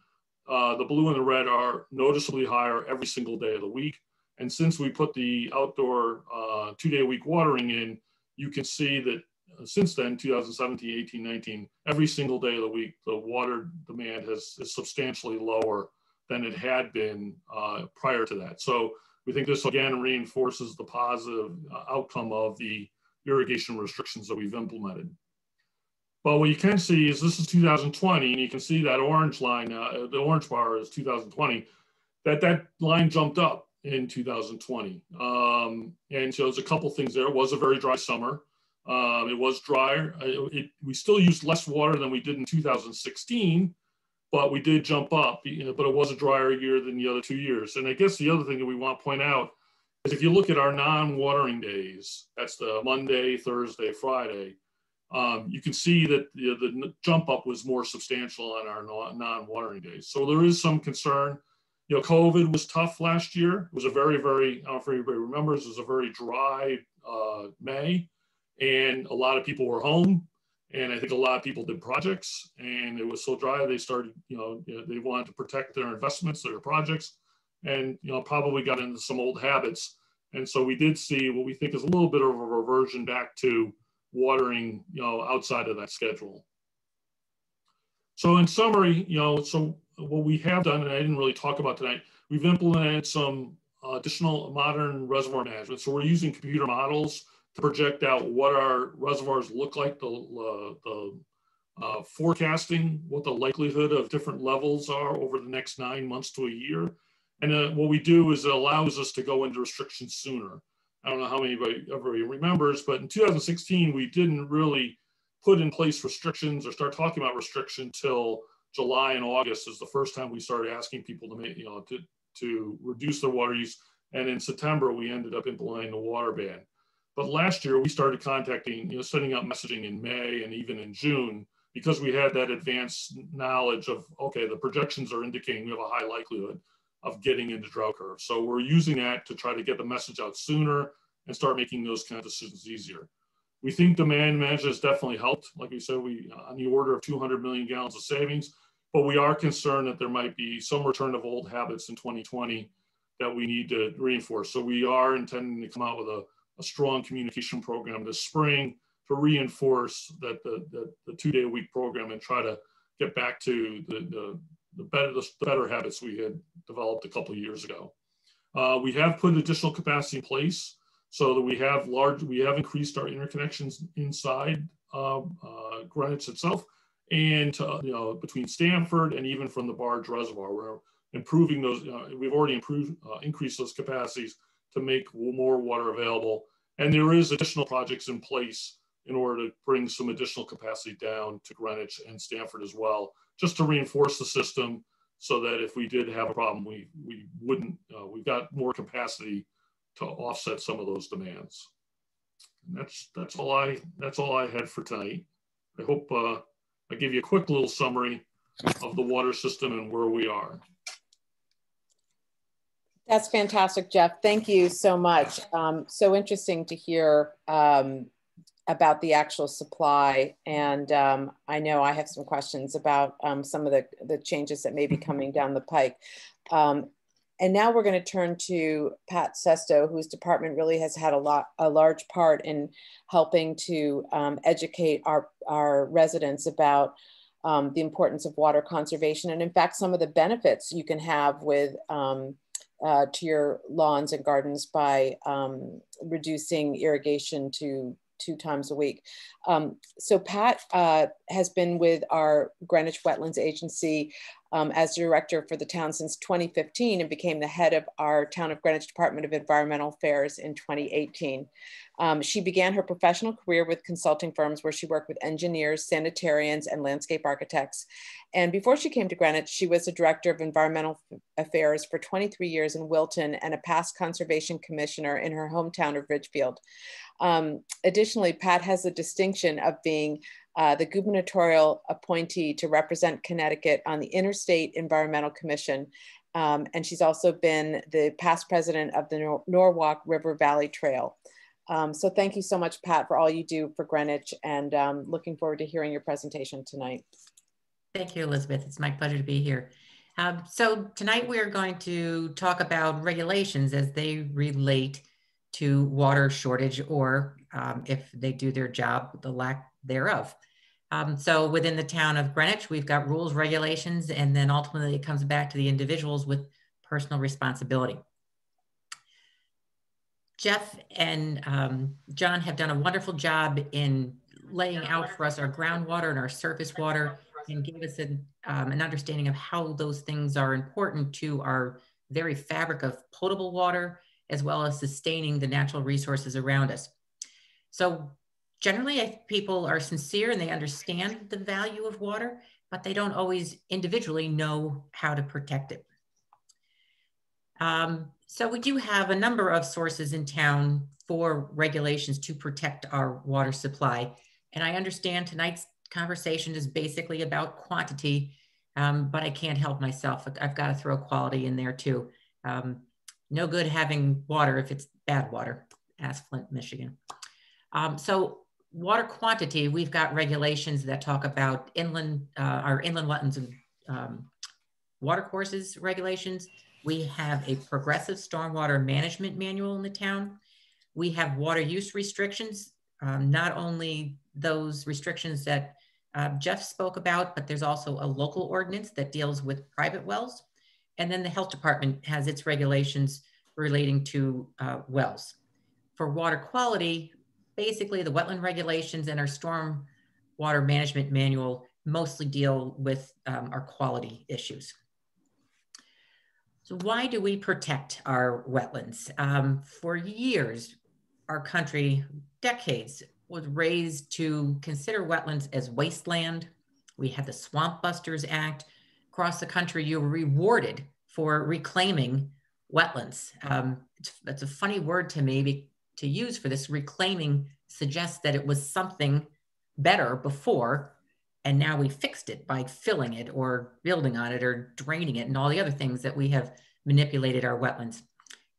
uh, the blue and the red are noticeably higher every single day of the week. And since we put the outdoor uh, two day a week watering in, you can see that uh, since then, 2017, 18, 19, every single day of the week, the water demand has is substantially lower than it had been uh, prior to that. So we think this again reinforces the positive uh, outcome of the irrigation restrictions that we've implemented. But what you can see is this is 2020, and you can see that orange line, uh, the orange bar is 2020, that that line jumped up in 2020. Um, and so there's a couple things there. It was a very dry summer. Um, it was drier. Uh, it, it, we still used less water than we did in 2016, but we did jump up, you know, but it was a drier year than the other two years. And I guess the other thing that we want to point out is if you look at our non-watering days, that's the Monday, Thursday, Friday, um, you can see that the, the, jump up was more substantial on our non-watering days. So there is some concern. You know, COVID was tough last year. It was a very, very, I don't know if everybody remembers, it was a very dry uh, May and a lot of people were home and I think a lot of people did projects and it was so dry, they started, you know, they wanted to protect their investments, their projects. and you know probably got into some old habits. And so we did see what we think is a little bit of a reversion back to watering, you know, outside of that schedule. So in summary, you know, so what we have done, and I didn't really talk about tonight, we've implemented some uh, additional modern reservoir management. So we're using computer models to project out what our reservoirs look like, the, uh, the uh, forecasting what the likelihood of different levels are over the next nine months to a year. And uh, what we do is it allows us to go into restrictions sooner. I don't know how many everybody remembers, but in 2016, we didn't really put in place restrictions or start talking about restrictions till July and August is the first time we started asking people to make, you know, to, to reduce their water use. And in September, we ended up implementing the water ban. But last year, we started contacting, you know, sending out messaging in May and even in June because we had that advanced knowledge of, okay, the projections are indicating we have a high likelihood of getting into drought curve. So we're using that to try to get the message out sooner and start making those kind of decisions easier. We think demand management has definitely helped. Like we said, we uh, on the order of 200 million gallons of savings, but we are concerned that there might be some return of old habits in 2020 that we need to reinforce. So we are intending to come out with a, a strong communication program this spring to reinforce that the, the, the two day a week program and try to get back to the, the, the better, the better habits we had developed a couple of years ago. Uh, we have put additional capacity in place so that we have large, we have increased our interconnections inside uh, uh, Greenwich itself and you know between Stamford and even from the Bargh Reservoir. We're improving those. Uh, we've already improved, uh, increased those capacities to make more water available. And there is additional projects in place in order to bring some additional capacity down to Greenwich and Stamford as well, just to reinforce the system so that if we did have a problem, we, we wouldn't, uh, we've got more capacity to offset some of those demands. And that's, that's all I, that's all I had for tonight. I hope uh, I give you a quick little summary of the water system and where we are. That's fantastic, Jeff. Thank you so much. Um, so interesting to hear um, about the actual supply. And um, I know I have some questions about um, some of the, the changes that may be coming down the pike. Um, and now we're going to turn to Pat Sesto, whose department really has had a lot, a large part in helping to um, educate our, our residents about the importance of water conservation. And in fact, some of the benefits you can have with uh, to your lawns and gardens by um, reducing irrigation to two times a week. Um, so Pat uh, has been with our Greenwich Wetlands Agency um, as director for the town since 2015 and became the head of our Town of Greenwich Department of Environmental Affairs in 2018. Um, she began her professional career with consulting firms where she worked with engineers, sanitarians, and landscape architects. And before she came to Greenwich, she was a director of environmental affairs for 23 years in Wilton and a past conservation commissioner in her hometown of Ridgefield. Um, additionally, Pat has the distinction of being uh, the gubernatorial appointee to represent Connecticut on the Interstate Environmental Commission. Um, and she's also been the past president of the Nor Norwalk River Valley Trail. Um, so thank you so much, Pat, for all you do for Greenwich and um, looking forward to hearing your presentation tonight. Thank you, Elizabeth. It's my pleasure to be here. Um, so tonight we are going to talk about regulations as they relate to water shortage or um, if they do their job, the lack thereof. Um, so within the town of Greenwich, we've got rules, regulations, and then ultimately it comes back to the individuals with personal responsibility. Jeff and um, John have done a wonderful job in laying out for us our groundwater and our surface water and gave us an, um, an understanding of how those things are important to our very fabric of potable water as well as sustaining the natural resources around us. So generally people are sincere and they understand the value of water, but they don't always individually know how to protect it. Um, so we do have a number of sources in town for regulations to protect our water supply. And I understand tonight's conversation is basically about quantity, um, but I can't help myself. I've got to throw quality in there too. Um, no good having water if it's bad water, as Flint, Michigan. Um, so water quantity, we've got regulations that talk about inland, uh, our inland wetlands and um, water courses regulations. We have a progressive stormwater management manual in the town. We have water use restrictions, um, not only those restrictions that uh, Jeff spoke about, but there's also a local ordinance that deals with private wells. And then the health department has its regulations relating to uh, wells. For water quality, basically the wetland regulations and our storm water management manual mostly deal with um, our quality issues. So why do we protect our wetlands? Um, for years, our country, decades, was raised to consider wetlands as wasteland. We had the Swamp Busters Act. Across the country, you were rewarded for reclaiming wetlands. Um, it's, a funny word to me to use for this. Reclaiming suggests that it was something better before, and now we fixed it by filling it or building on it or draining it and all the other things that we have manipulated our wetlands.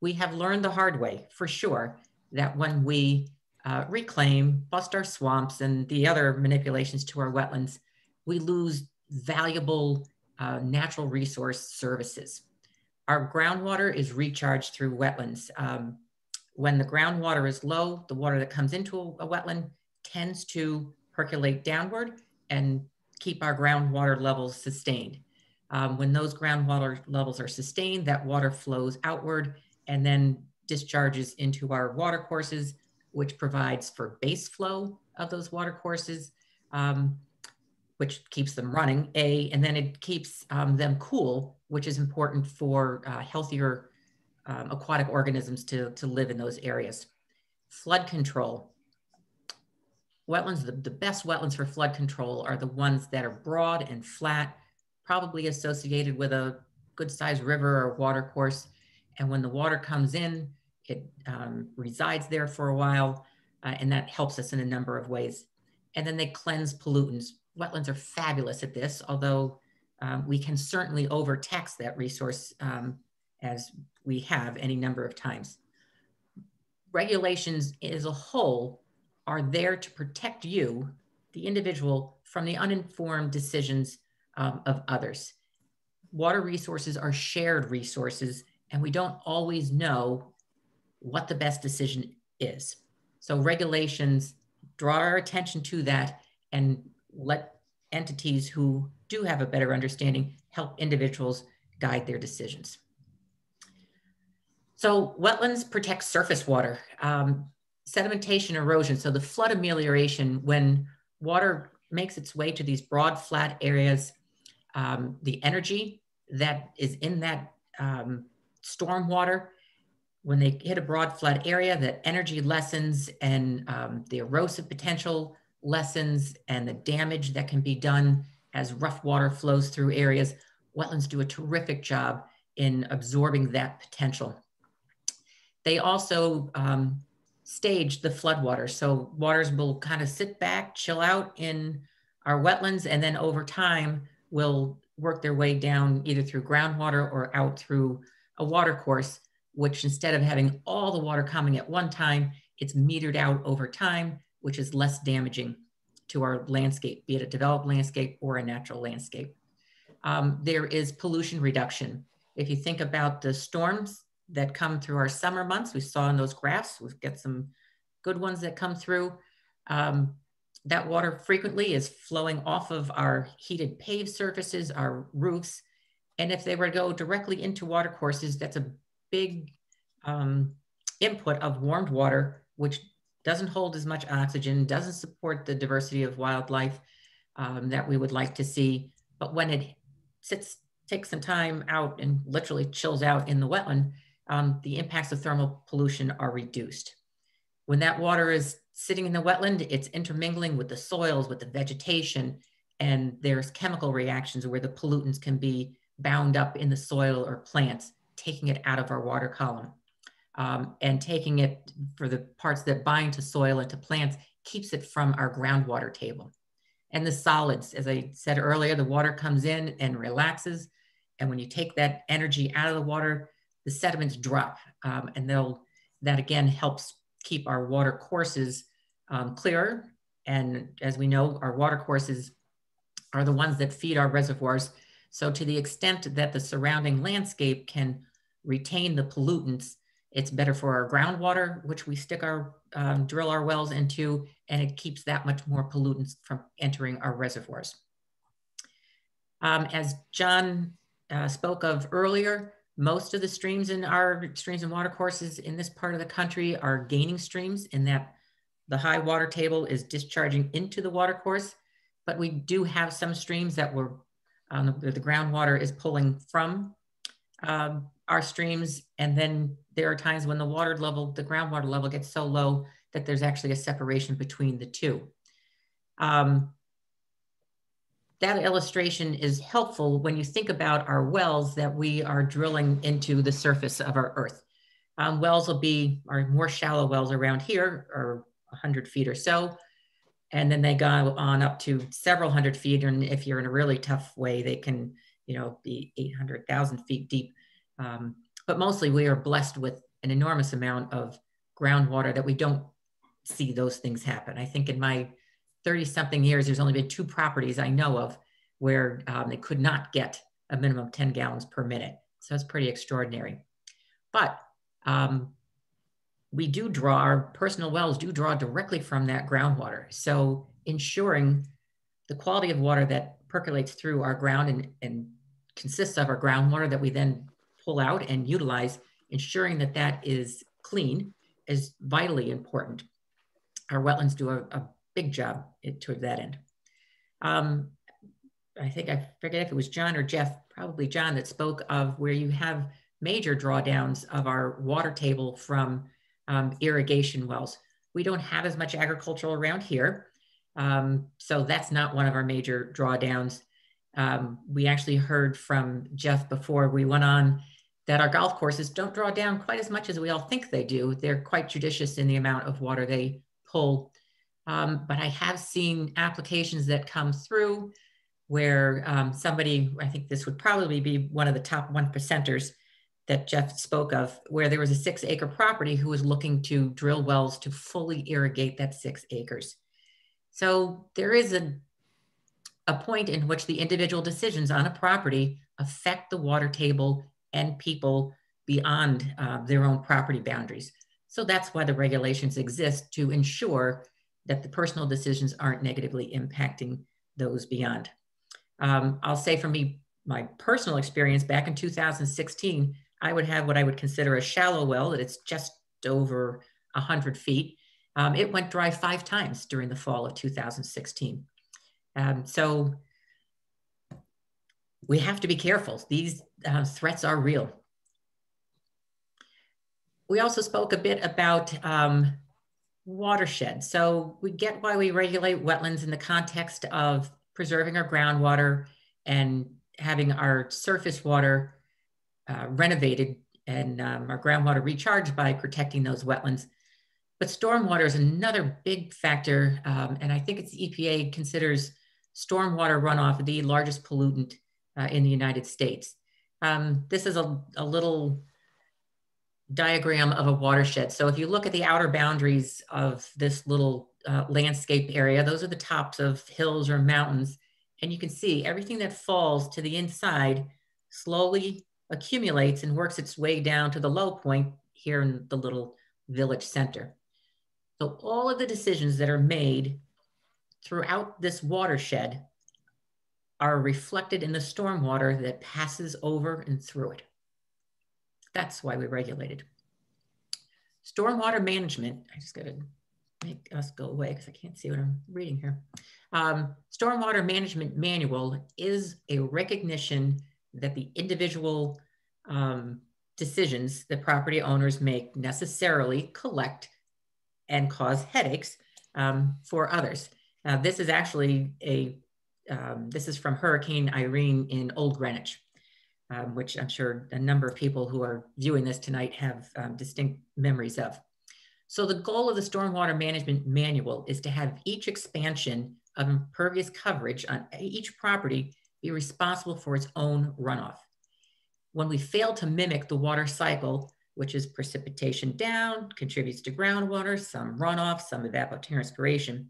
We have learned the hard way, for sure, that when we uh, reclaim, bust our swamps, and the other manipulations to our wetlands, we lose valuable uh, natural resource services. Our groundwater is recharged through wetlands. Um, when the groundwater is low, the water that comes into a, a wetland tends to percolate downward and keep our groundwater levels sustained. Um, when those groundwater levels are sustained, that water flows outward and then discharges into our water courses, which provides for base flow of those water courses, um, which keeps them running, A, and then it keeps um, them cool, which is important for uh, healthier um, aquatic organisms to, to live in those areas. Flood control. Wetlands, the, the best wetlands for flood control are the ones that are broad and flat, probably associated with a good sized river or water course. And when the water comes in, it um, resides there for a while, uh, and that helps us in a number of ways. And then they cleanse pollutants. Wetlands are fabulous at this, although um, we can certainly overtax that resource um, as we have any number of times. Regulations as a whole are there to protect you, the individual, from the uninformed decisions um, of others. Water resources are shared resources, and we don't always know what the best decision is. So regulations draw our attention to that and let entities who do have a better understanding help individuals guide their decisions. So wetlands protect surface water, um, sedimentation, erosion. So the flood amelioration, when water makes its way to these broad, flat areas, um, the energy that is in that um, storm water, when they hit a broad flood area, that energy lessens and um, the erosive potential lessens and the damage that can be done as rough water flows through areas. Wetlands do a terrific job in absorbing that potential. They also um, stage the floodwater. So waters will kind of sit back, chill out in our wetlands, and then over time will work their way down either through groundwater or out through a water course, which instead of having all the water coming at one time, it's metered out over time, which is less damaging to our landscape, be it a developed landscape or a natural landscape. Um, there is pollution reduction. If you think about the storms that come through our summer months. We saw in those graphs, we've got some good ones that come through. Um, that water frequently is flowing off of our heated paved surfaces, our roofs. And if they were to go directly into water courses, that's a big um, input of warmed water, which doesn't hold as much oxygen, doesn't support the diversity of wildlife um, that we would like to see. But when it sits, takes some time out and literally chills out in the wetland, um, the impacts of thermal pollution are reduced. When that water is sitting in the wetland, it's intermingling with the soils, with the vegetation, and there's chemical reactions where the pollutants can be bound up in the soil or plants, taking it out of our water column. Um, and taking it for the parts that bind to soil and to plants keeps it from our groundwater table. And the solids, as I said earlier, the water comes in and relaxes. And when you take that energy out of the water, the sediments drop um, and they'll, that again helps keep our water courses um, clearer. And as we know, our water courses are the ones that feed our reservoirs. So to the extent that the surrounding landscape can retain the pollutants. It's better for our groundwater, which we stick our, um, drill our wells into, and it keeps that much more pollutants from entering our reservoirs. Um, as John uh, spoke of earlier, most of the streams in our streams and watercourses in this part of the country are gaining streams in that the high water table is discharging into the watercourse, but we do have some streams that were um, the, the groundwater is pulling from um, our streams. And then there are times when the water level, the groundwater level gets so low that there's actually a separation between the two. Um, that illustration is helpful when you think about our wells that we are drilling into the surface of our earth. Um, wells will be, our more shallow wells around here are 100 feet or so. And then they go on up to several hundred feet. And if you're in a really tough way, they can, you know, be 800,000 feet deep. Um, but mostly we are blessed with an enormous amount of groundwater that we don't see those things happen. I think in my 30 something years, there's only been two properties I know of where um, they could not get a minimum of 10 gallons per minute. So it's pretty extraordinary. But um, we do draw, our personal wells do draw directly from that groundwater. So ensuring the quality of water that percolates through our ground and, and consists of our groundwater that we then pull out and utilize, ensuring that that is clean is vitally important. Our wetlands do a, a big job toward that end. Um, I think I forget if it was John or Jeff, probably John, that spoke of where you have major drawdowns of our water table from um, irrigation wells. We don't have as much agricultural around here. Um, so that's not one of our major drawdowns. Um, we actually heard from Jeff before we went on that our golf courses don't draw down quite as much as we all think they do. They're quite judicious in the amount of water they pull um, but I have seen applications that come through where um, somebody, I think this would probably be one of the top one percenters that Jeff spoke of, where there was a six acre property who was looking to drill wells to fully irrigate that six acres. So there is a, a point in which the individual decisions on a property affect the water table and people beyond uh, their own property boundaries. So that's why the regulations exist to ensure that the personal decisions aren't negatively impacting those beyond. Um, I'll say for me, my personal experience back in 2016, I would have what I would consider a shallow well that it's just over 100 feet. Um, it went dry five times during the fall of 2016. Um, so we have to be careful. These uh, threats are real. We also spoke a bit about um, watershed. So we get why we regulate wetlands in the context of preserving our groundwater and having our surface water uh, renovated and um, our groundwater recharged by protecting those wetlands. But stormwater is another big factor. Um, and I think it's EPA considers stormwater runoff the largest pollutant uh, in the United States. Um, this is a, a little diagram of a watershed. So if you look at the outer boundaries of this little uh, landscape area, those are the tops of hills or mountains. And you can see everything that falls to the inside slowly accumulates and works its way down to the low point here in the little village center. So all of the decisions that are made throughout this watershed are reflected in the stormwater that passes over and through it. That's why we regulated. Stormwater management, I just gotta make us go away because I can't see what I'm reading here. Um, Stormwater Management Manual is a recognition that the individual um, decisions that property owners make necessarily collect and cause headaches um, for others. Now, this is actually a, um, this is from Hurricane Irene in Old Greenwich um, which I'm sure a number of people who are viewing this tonight have um, distinct memories of. So the goal of the Stormwater Management Manual is to have each expansion of impervious coverage on each property be responsible for its own runoff. When we fail to mimic the water cycle, which is precipitation down, contributes to groundwater, some runoff, some evapotranspiration,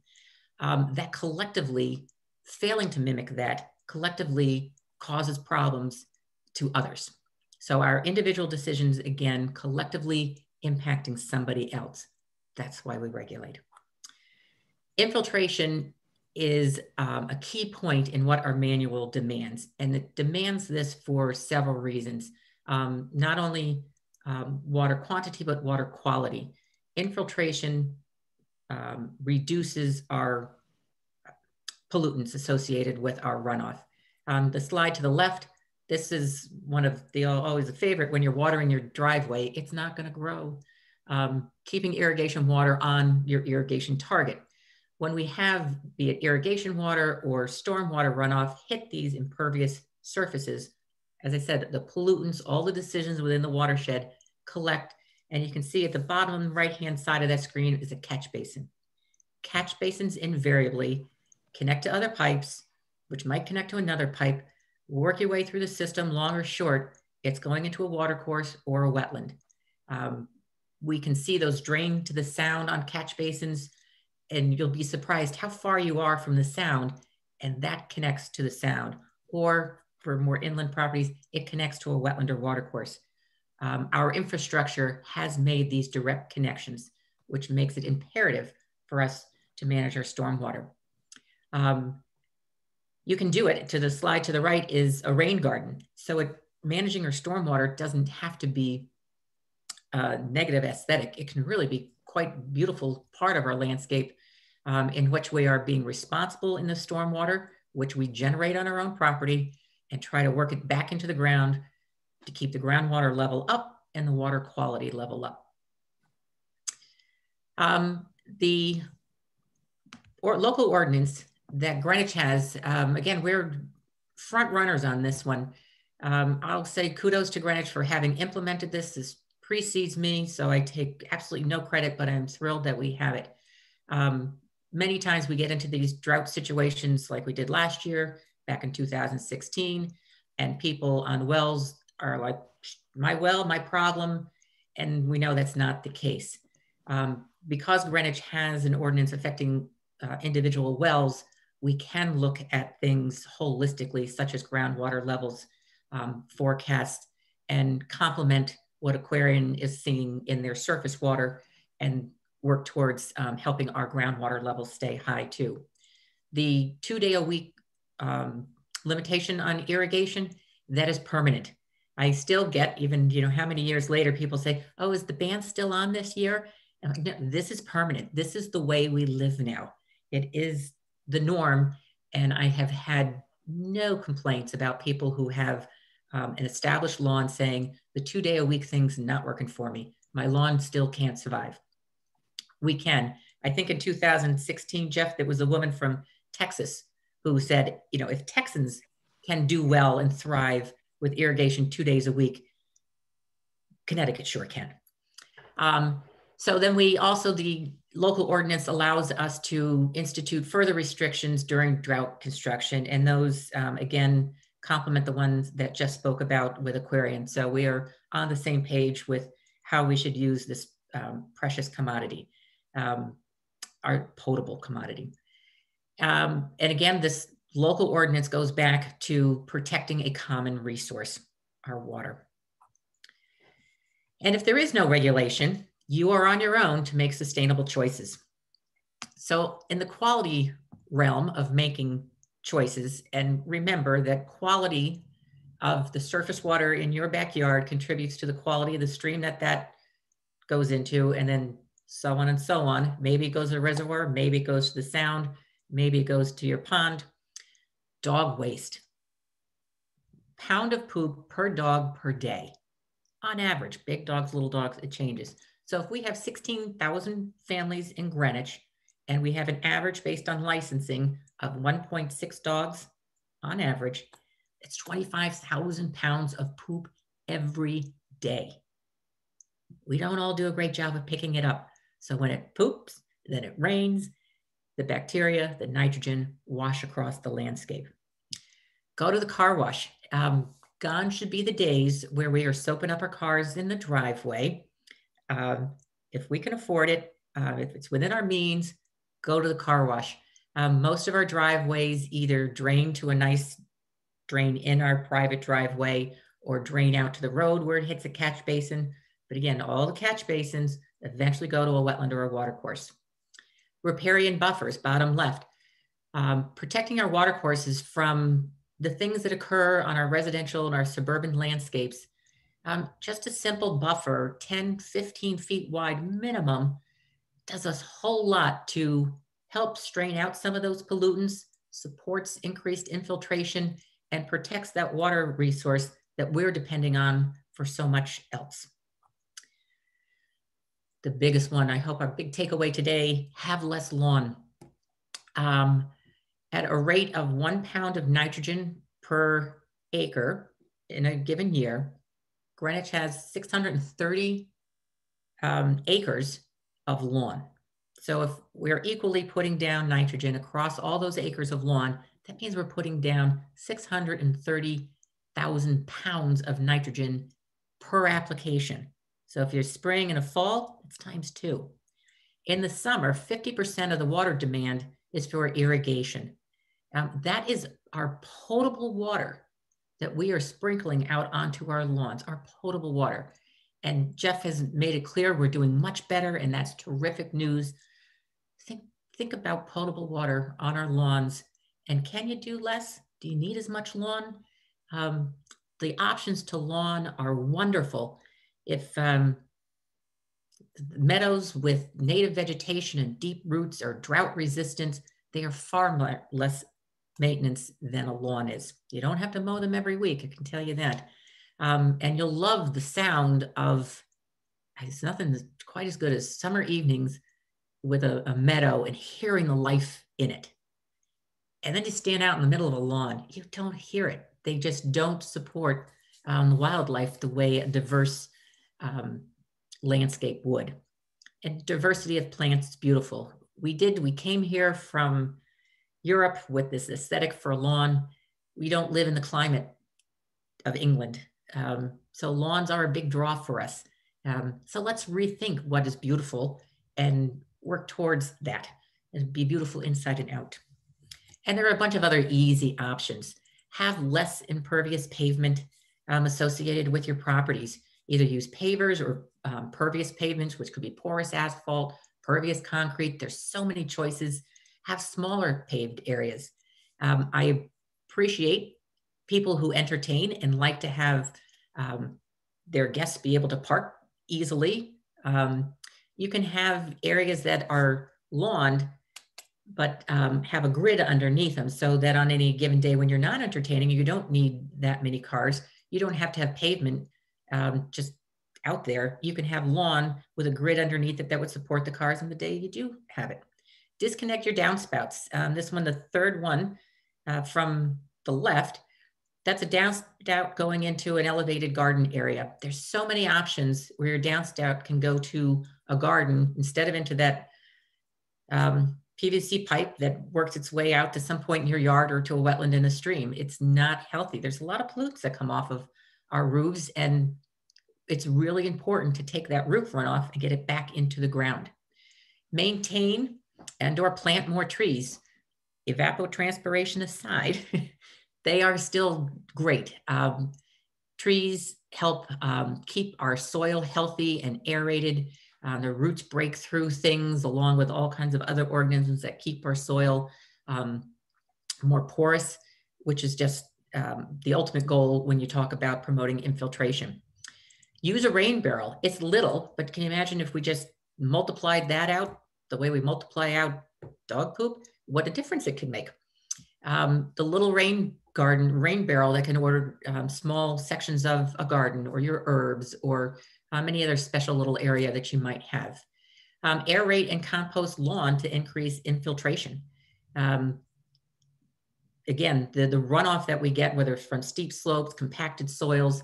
um, that collectively, failing to mimic that, collectively causes problems to others. So our individual decisions, again, collectively impacting somebody else. That's why we regulate. Infiltration is um, a key point in what our manual demands. And it demands this for several reasons. Um, not only um, water quantity, but water quality. Infiltration um, reduces our pollutants associated with our runoff. Um, the slide to the left, this is one of the always a favorite when you're watering your driveway, it's not gonna grow. Um, keeping irrigation water on your irrigation target when we have, be it irrigation water or stormwater runoff, hit these impervious surfaces, as I said, the pollutants, all the decisions within the watershed collect. And you can see at the bottom right-hand side of that screen is a catch basin. Catch basins invariably connect to other pipes, which might connect to another pipe, work your way through the system, long or short, it's going into a water course or a wetland. Um, we can see those drain to the sound on catch basins and you'll be surprised how far you are from the sound and that connects to the sound. Or for more inland properties, it connects to a wetland or water course. Um, our infrastructure has made these direct connections, which makes it imperative for us to manage our stormwater. Um, you can do it. To the slide to the right is a rain garden. So it, managing our stormwater doesn't have to be a negative aesthetic. It can really be quite beautiful part of our landscape um, in which we are being responsible in the stormwater, which we generate on our own property, and try to work it back into the ground to keep the groundwater level up and the water quality level up. Um, the or local ordinance that Greenwich has, um, again, we're front runners on this one. Um, I'll say kudos to Greenwich for having implemented this. This precedes me, so I take absolutely no credit, but I'm thrilled that we have it. Um, many times we get into these drought situations like we did last year, back in 2016, and people on wells are like, my well, my problem. And we know that's not the case. Um, because Greenwich has an ordinance affecting uh, individual wells, we can look at things holistically, such as groundwater levels, um, forecast, and complement what Aquarion is seeing in their surface water and work towards um, helping our groundwater levels stay high too. The two day a week um, limitation on irrigation, that is permanent. I still get even, you know, how many years later people say, oh, is the ban still on this year? Like, no, this is permanent. This is the way we live now. It is the norm. And I have had no complaints about people who have um, an established lawn saying the two day a week thing's not working for me. My lawn still can't survive we can. I think in 2016, Jeff, there was a woman from Texas who said, you know, if Texans can do well and thrive with irrigation two days a week, Connecticut sure can. Um, so then we also, the local ordinance allows us to institute further restrictions during drought construction. And those, um, again, complement the ones that just spoke about with Aquarion. So we are on the same page with how we should use this um, precious commodity um, are potable commodity. Um, and again, this local ordinance goes back to protecting a common resource, our water. And if there is no regulation, you are on your own to make sustainable choices. So in the quality realm of making choices, and remember that quality of the surface water in your backyard contributes to the quality of the stream that that goes into, and then so on and so on. Maybe it goes to the reservoir, maybe it goes to the sound, maybe it goes to your pond. Dog waste. Pound of poop per dog per day. On average, big dogs, little dogs, it changes. So if we have 16,000 families in Greenwich and we have an average based on licensing of 1.6 dogs on average, it's 25,000 pounds of poop every day. We don't all do a great job of picking it up. So when it poops, then it rains, the bacteria, the nitrogen wash across the landscape. Go to the car wash. Um, gone should be the days where we are soaping up our cars in the driveway. Um, if we can afford it, uh, if it's within our means, go to the car wash. Um, most of our driveways either drain to a nice drain in our private driveway or drain out to the road where it hits a catch basin. But again, all the catch basins eventually go to a wetland or a water course. Riparian buffers, bottom left, um, protecting our water courses from the things that occur on our residential and our suburban landscapes. Um, just a simple buffer, 10, 15 feet wide minimum, does a whole lot to help strain out some of those pollutants, supports increased infiltration, and protects that water resource that we're depending on for so much else. The biggest one, I hope our big takeaway today, have less lawn. Um, at a rate of one pound of nitrogen per acre in a given year, Greenwich has 630 um, acres of lawn. So if we're equally putting down nitrogen across all those acres of lawn, that means we're putting down 630,000 pounds of nitrogen per application. So if you're spraying in the fall, it's times two. In the summer, 50% of the water demand is for irrigation. Um, that is our potable water that we are sprinkling out onto our lawns, our potable water. And Jeff has made it clear we're doing much better, and that's terrific news. Think, think about potable water on our lawns. And can you do less? Do you need as much lawn? Um, the options to lawn are wonderful. If um, meadows with native vegetation and deep roots are drought resistant, they are far less maintenance than a lawn is. You don't have to mow them every week, I can tell you that. Um, and you'll love the sound of, it's nothing quite as good as summer evenings with a, a meadow and hearing the life in it. And then you stand out in the middle of a lawn, you don't hear it. They just don't support um, wildlife the way a diverse um, landscape would. And diversity of plants is beautiful. We did, we came here from Europe with this aesthetic for lawn. We don't live in the climate of England. Um, so lawns are a big draw for us. Um, so let's rethink what is beautiful and work towards that and be beautiful inside and out. And there are a bunch of other easy options. Have less impervious pavement um, associated with your properties. Either use pavers or um, pervious pavements, which could be porous asphalt, pervious concrete. There's so many choices have smaller paved areas. Um, I appreciate people who entertain and like to have um, their guests be able to park easily. Um, you can have areas that are lawned, but um, have a grid underneath them so that on any given day when you're not entertaining, you don't need that many cars. You don't have to have pavement um, just out there. You can have lawn with a grid underneath it that would support the cars on the day you do have it disconnect your downspouts. Um, this one, the third one uh, from the left, that's a downspout going into an elevated garden area. There's so many options where your downspout can go to a garden instead of into that um, PVC pipe that works its way out to some point in your yard or to a wetland in a stream. It's not healthy. There's a lot of pollutants that come off of our roofs and it's really important to take that roof runoff and get it back into the ground. Maintain and or plant more trees, evapotranspiration aside, they are still great. Um, trees help um, keep our soil healthy and aerated. Uh, the roots break through things along with all kinds of other organisms that keep our soil um, more porous, which is just um, the ultimate goal when you talk about promoting infiltration. Use a rain barrel. It's little, but can you imagine if we just multiplied that out the way we multiply out dog poop, what a difference it could make. Um, the little rain garden, rain barrel that can order um, small sections of a garden or your herbs or um, any other special little area that you might have. Um, aerate and compost lawn to increase infiltration. Um, again, the, the runoff that we get, whether it's from steep slopes, compacted soils,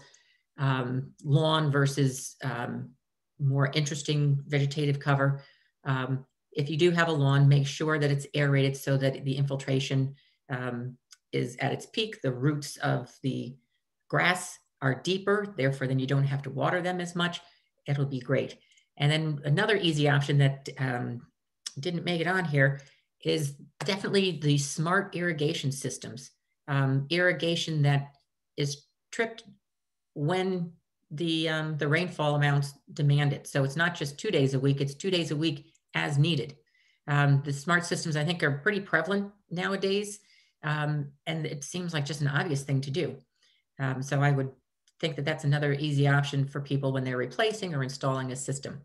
um, lawn versus more interesting vegetative cover, um, if you do have a lawn, make sure that it's aerated so that the infiltration um, is at its peak. The roots of the grass are deeper, therefore then you don't have to water them as much. It'll be great. And then another easy option that um, didn't make it on here is definitely the smart irrigation systems. Um, irrigation that is tripped when the um, the rainfall amounts demand it. So it's not just two days a week; it's two days a week as needed. Um, the smart systems, I think, are pretty prevalent nowadays, um, and it seems like just an obvious thing to do. Um, so I would think that that's another easy option for people when they're replacing or installing a system.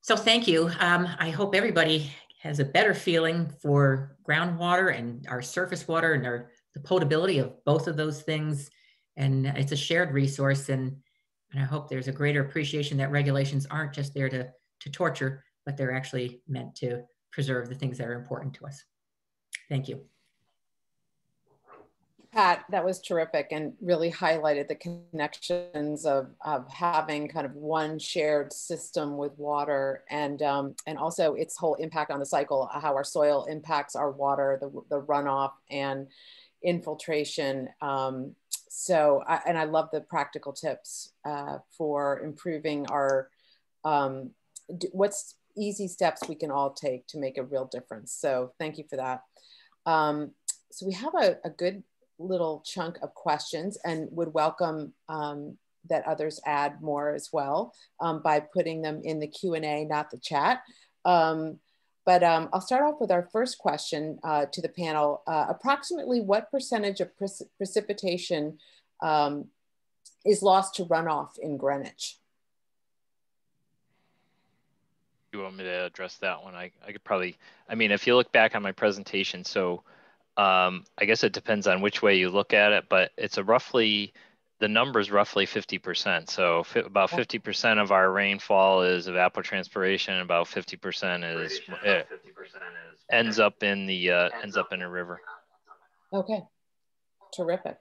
So thank you. Um, I hope everybody has a better feeling for groundwater and our surface water and our, the potability of both of those things. And it's a shared resource. And, and I hope there's a greater appreciation that regulations aren't just there to, to torture, but they're actually meant to preserve the things that are important to us. Thank you. Pat, that was terrific and really highlighted the connections of, of having kind of one shared system with water and, um, and also its whole impact on the cycle, how our soil impacts our water, the, the runoff and infiltration. Um, so, I, and I love the practical tips uh, for improving our, um, what's easy steps we can all take to make a real difference. So thank you for that. Um, so we have a, a good little chunk of questions and would welcome um, that others add more as well um, by putting them in the Q&A, not the chat. Um, but um, I'll start off with our first question uh, to the panel. Uh, approximately what percentage of pre precipitation um, is lost to runoff in Greenwich? You want me to address that one? I, I could probably, I mean, if you look back on my presentation, so um, I guess it depends on which way you look at it, but it's a roughly the number is roughly 50%. So about 50% of our rainfall is evapotranspiration, about 50% is it ends up in the uh, ends up in a river. Okay, terrific.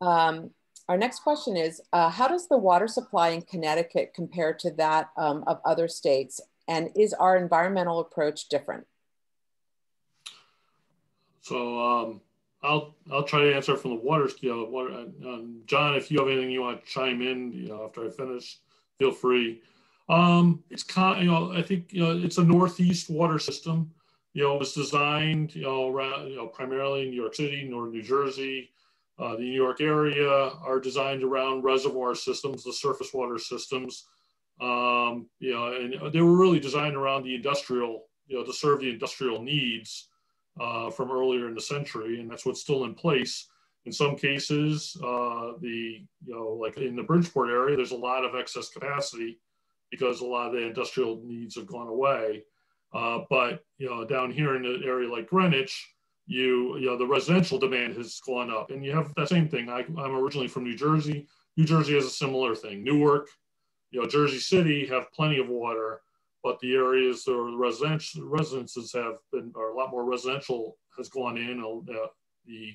Um, our next question is, uh, how does the water supply in Connecticut compare to that um, of other states? And is our environmental approach different? So um, I'll I'll try to answer from the water scale. Um, John, if you have anything you want to chime in, you know, after I finish, feel free. Um, it's kind, you know, I think you know it's a northeast water system. You know, it was designed, you know, around, you know, primarily in New York City, Northern New Jersey, uh, the New York area are designed around reservoir systems, the surface water systems. Um, you know, and they were really designed around the industrial, you know, to serve the industrial needs uh, from earlier in the century, and that's what's still in place. In some cases, uh, the you know like in the Bridgeport area, there's a lot of excess capacity because a lot of the industrial needs have gone away. Uh, but you know down here in an area like Greenwich, you you know the residential demand has gone up, and you have that same thing. I, I'm originally from New Jersey. New Jersey has a similar thing. Newark, you know, Jersey City have plenty of water, but the areas or the residential residences have been, or a lot more residential has gone in. Uh, the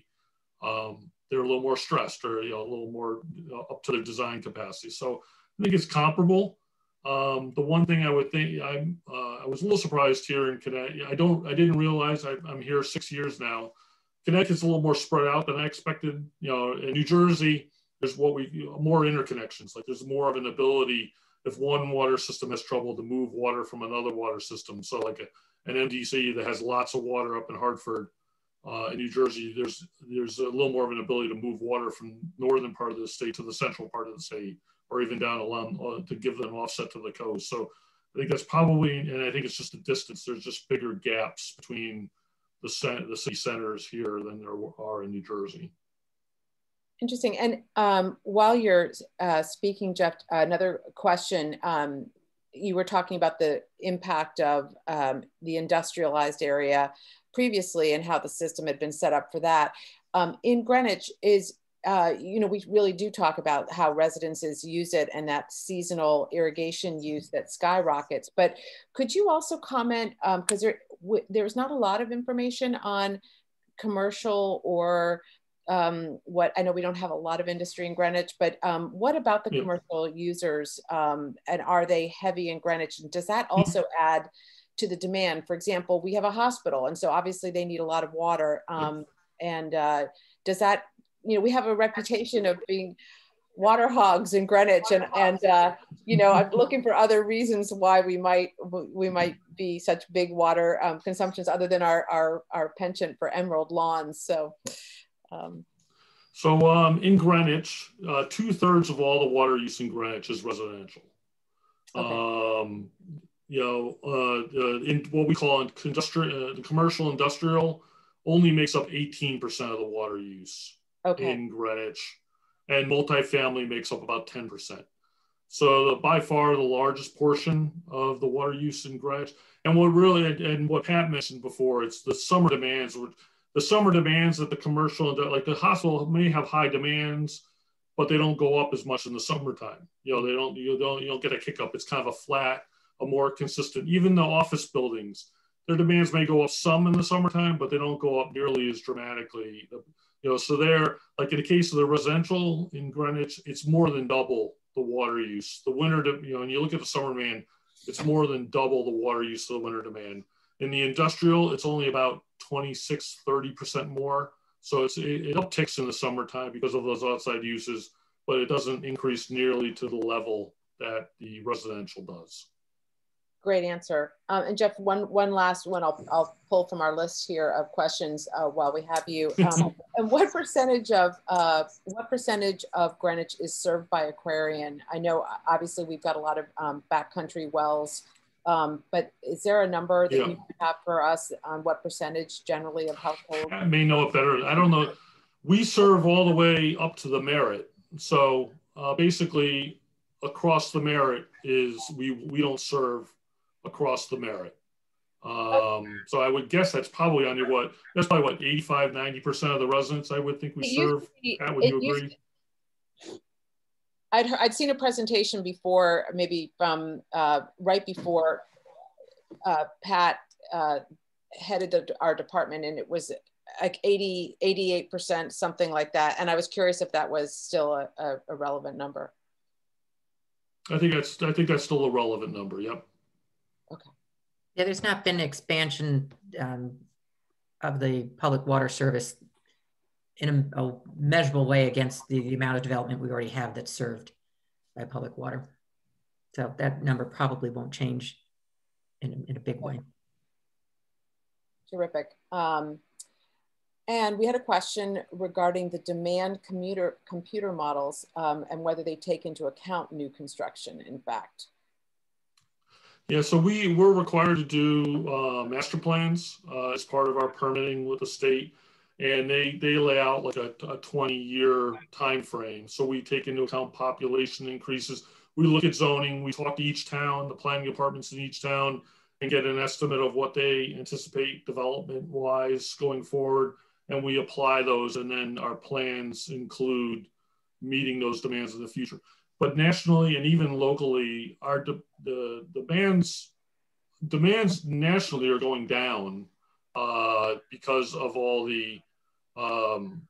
um, they're a little more stressed or you know, a little more uh, up to their design capacity. So I think it's comparable. Um, the one thing I would think I'm, uh, I was a little surprised here in Connecticut. I don't, I didn't realize I, am here six years now. Connecticut's a little more spread out than I expected. You know, in New Jersey, there's what we more interconnections. Like there's more of an ability if one water system has trouble to move water from another water system. So like a, an MDC that has lots of water up in Hartford, uh, in New Jersey, there's there's a little more of an ability to move water from northern part of the state to the central part of the state, or even down along uh, to give them offset to the coast. So I think that's probably, and I think it's just a distance. There's just bigger gaps between the the city centers here than there are in New Jersey. Interesting. And um, while you're uh, speaking, Jeff, another question. Um, you were talking about the impact of um, the industrialized area previously and how the system had been set up for that. Um, in Greenwich, is uh, you know, we really do talk about how residences use it and that seasonal irrigation use that skyrockets. But could you also comment, because um, there, there's not a lot of information on commercial or um, what I know we don't have a lot of industry in Greenwich, but um, what about the commercial users um, and are they heavy in Greenwich? And does that mm-hmm. also add to the demand? For example, we have a hospital, and so obviously they need a lot of water. Um, and uh, does that, you know, we have a reputation of being water hogs in Greenwich, and and uh, you know, I'm looking for other reasons why we might we might be such big water um, consumptions other than our our our penchant for emerald lawns. So. Um, So um, in Greenwich, uh, two thirds of all the water use in Greenwich is residential. Okay. Um, you know, uh, uh, in what we call industrial, uh, commercial industrial only makes up 18% of the water use okay. in Greenwich, and multifamily makes up about 10%. So the, by far the largest portion of the water use in Greenwich, and what really and what Pat mentioned before, it's the summer demands. The summer demands that the commercial, like the hospital, may have high demands, but they don't go up as much in the summertime. You know, they don't you don't you don't get a kick up. It's kind of a flat, a more consistent. Even the office buildings, their demands may go up some in the summertime, but they don't go up nearly as dramatically. You know, so they're like in the case of the residential in Greenwich, it's more than double the water use. The winter, you know, and you look at the summer demand, it's more than double the water use of the winter demand. In the industrial, it's only about 26, 30% more. So it's, it, it upticks in the summertime because of those outside uses, but it doesn't increase nearly to the level that the residential does. Great answer. Um, and Jeff, one one last one I'll, I'll pull from our list here of questions uh, while we have you. Um, and what percentage of uh, what percentage of Greenwich is served by Aquarion? I know obviously we've got a lot of um, backcountry wells, um, but is there a number that yeah. you have for us on what percentage generally of households? I may know it better. I don't know. We serve all the way up to the Merritt. So uh, basically across the Merritt is we, we don't serve across the Merritt. Um, so I would guess that's probably under what, that's probably what, 85, 90% of the residents I would think we it serve. Be, Pat, would you agree? I'd, I'd seen a presentation before, maybe from uh, right before uh, Pat uh, headed the, our department and it was like 80, 88%, something like that. And I was curious if that was still a, a, a relevant number. I think that's, I think that's still a relevant number. Yep. Okay. Yeah, there's not been expansion um, of the public water service in a, a measurable way against the, the, amount of development we already have that's served by public water. So that number probably won't change in, in a big way. Terrific. Um, and we had a question regarding the demand commuter, computer models um, and whether they take into account new construction, in fact. Yeah, so we we're required to do uh, master plans uh, as part of our permitting with the state, and they they lay out like a, a 20 year time frame. So we take into account population increases. We look at zoning. We talk to each town, the planning departments in each town, and get an estimate of what they anticipate development wise going forward, and we apply those. And then our plans include meeting those demands in the future but nationally and even locally, our de- the demands demands nationally are going down uh, because of all the um,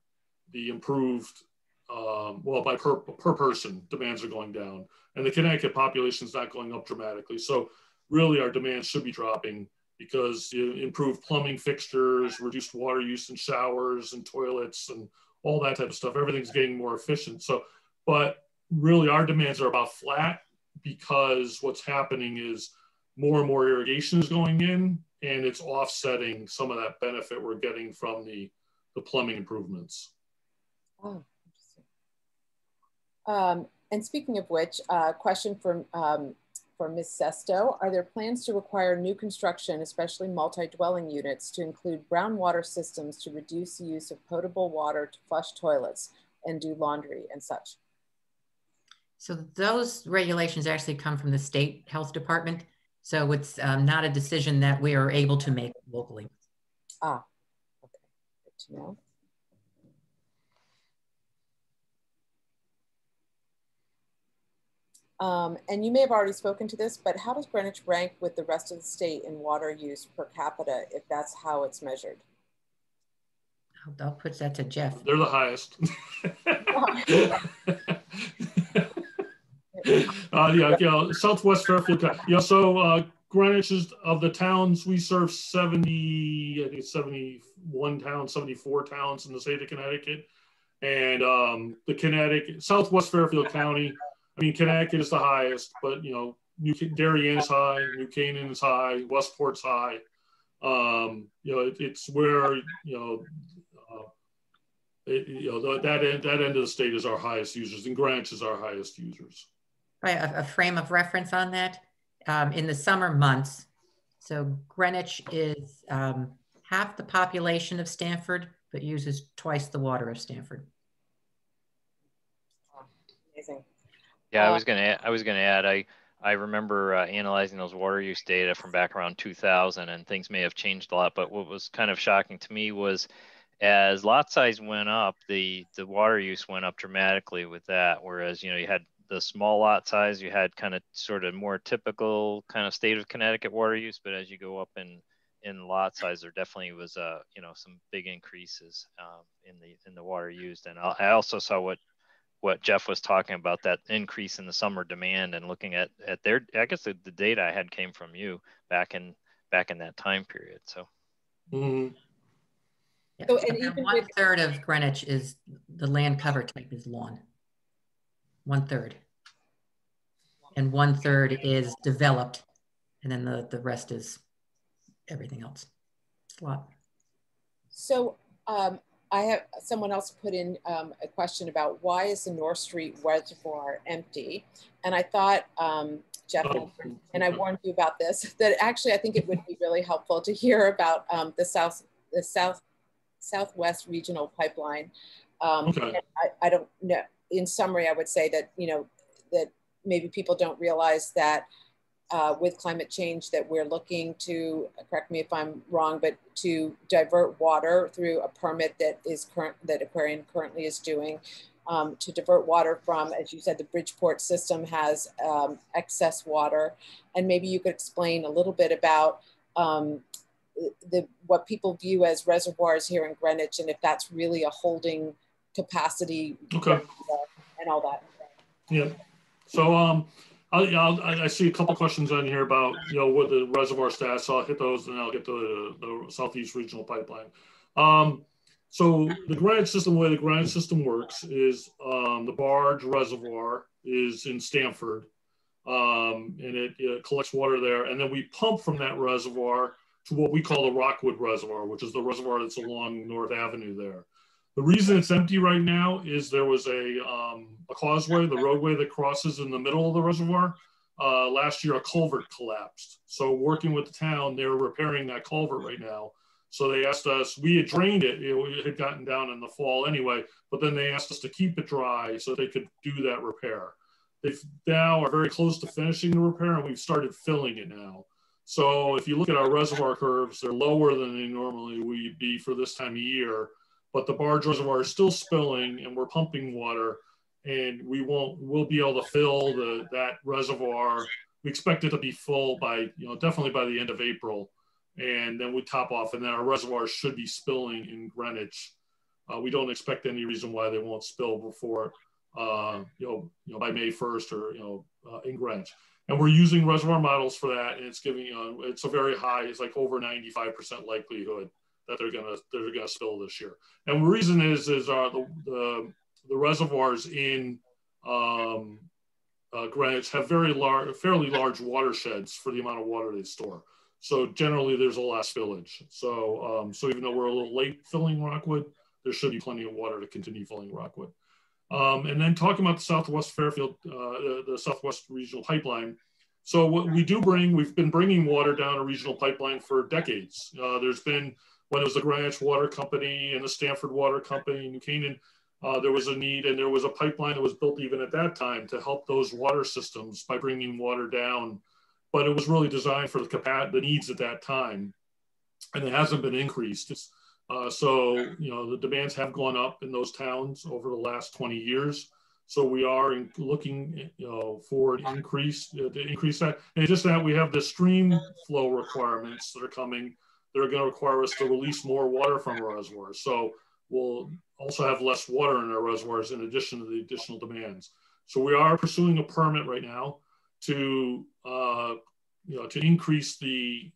the improved um, well by per, per person demands are going down and the Connecticut population is not going up dramatically. So really our demands should be dropping because improved plumbing fixtures, reduced water use in showers and toilets and all that type of stuff. Everything's getting more efficient. So, but really our demands are about flat because what's happening is more and more irrigation is going in and it's offsetting some of that benefit we're getting from the, the plumbing improvements. Oh, interesting. Um, and speaking of which, uh, question from um, for Ms. Sesto, are there plans to require new construction, especially multi-dwelling units, to include brown water systems to reduce the use of potable water to flush toilets and do laundry and such? So those regulations actually come from the state health department. So it's um, not a decision that we are able to make locally. Ah, okay, good to know. Um, and you may have already spoken to this, but how does Greenwich rank with the rest of the state in water use per capita, if that's how it's measured? I'll, I'll put that to Jeff. They're the highest. uh, yeah, yeah, Southwest Fairfield. Yeah, so uh, Greenwich is of the towns we serve 70, I think 71 towns, 74 towns in the state of Connecticut. And um, the Connecticut, Southwest Fairfield County, I mean, Connecticut is the highest, but you know, New Darien is high, New Canaan is high, Westport's high. Um, you know, it, it's where, you know, uh, it, you know, that end, that end of the state is our highest users and Greenwich is our highest users. Right, a, a frame of reference on that. Um, in the summer months, so Greenwich is um, half the population of Stamford, but uses twice the water of Stamford. Amazing. Yeah, I Uh, was gonna I was gonna add I I remember uh, analyzing those water use data from back around 2000, and things may have changed a lot. But what was kind of shocking to me was as lot size went up, the the water use went up dramatically with that. Whereas you know you had the small lot size, you had kind of sort of more typical kind of state of Connecticut water use. But as you go up in in lot size, there definitely was uh, you know some big increases um, in the in the water used. And I I also saw what what Jeff was talking about that increase in the summer demand and looking at at their I guess the, the data I had came from you back in back in that time period. So Mhm. Yeah, So, so and even one with- third of Greenwich is the land cover type is lawn. One third. And one third is developed, and then the, the rest is everything else. It's a lot. So um, I have someone else put in um, a question about why is the North Street Reservoir empty? And I thought, um, Jeff, Oh, and I warned you about this, that actually I think it would be really helpful to hear about um, the South, the South, Southwest Regional Pipeline. Um, Okay. I, I don't know, in summary, I would say that, you know, that maybe people don't realize that uh, with climate change that we're looking to, correct me if I'm wrong, but to divert water through a permit that is current, that Aquarion currently is doing, um, to divert water from, as you said, the Bridgeport system has um, excess water. And maybe you could explain a little bit about um, the, what people view as reservoirs here in Greenwich and if that's really a holding capacity Okay. and all that. Yeah. So um, I'll, I'll, I I see a couple questions on here about you know what the reservoir stats. So I'll hit those, and I'll get to the, the Southeast Regional Pipeline. Um, so the Greenwich system, the way the Greenwich system works is um, the Bargh reservoir is in Stamford, um, and it, it collects water there, and then we pump from that reservoir to what we call the Rockwood Reservoir, which is the reservoir that's along North Avenue there. The reason it's empty right now is there was a, um, a causeway, the roadway that crosses in the middle of the reservoir. Uh, last year, a culvert collapsed. So, working with the town, they're repairing that culvert right now. So, they asked us, we had drained it, it had gotten down in the fall anyway, but then they asked us to keep it dry so they could do that repair. They now are very close to finishing the repair and we've started filling it now. So, if you look at our reservoir curves, they're lower than they normally would be for this time of year but the Bargh reservoir is still spilling and we're pumping water and we won't we'll be able to fill the that reservoir. We expect it to be full by you know definitely by the end of april. And then we top off and then our reservoirs should be spilling in greenwich. Uh, we don't expect any reason why they won't spill before uh, you know you know by may 1st or you know uh, in greenwich. And we're using reservoir models for that and it's giving uh, it's a very high it's like over 95% likelihood that they're gonna they're gonna spill this year. And the reason is is uh, the, the the reservoirs in um, uh, Greenwich have very large, fairly large watersheds for the amount of water they store. So generally, there's a lot of spillage. So um, so even though we're a little late filling Rockwood, there should be plenty of water to continue filling Rockwood. Um, and then talking about the Southwest Fairfield, uh, the, the Southwest Regional Pipeline. So what we do bring, we've been bringing water down a regional pipeline for decades. Uh, there's been when it was the Greenwich Water Company and the Stamford Water Company in New Canaan, uh, there was a need and there was a pipeline that was built even at that time to help those water systems by bringing water down. But it was really designed for the, capa- the needs at that time and it hasn't been increased. Uh, so, you know, the demands have gone up in those towns over the last 20 years. So we are in, looking, you know, for an increase uh, to increase that. And just that we have the stream flow requirements that are coming they're going to require us to release more water from our reservoirs. So we'll also have less water in our reservoirs in addition to the additional demands. So we are pursuing a permit right now to, uh, you know, to increase the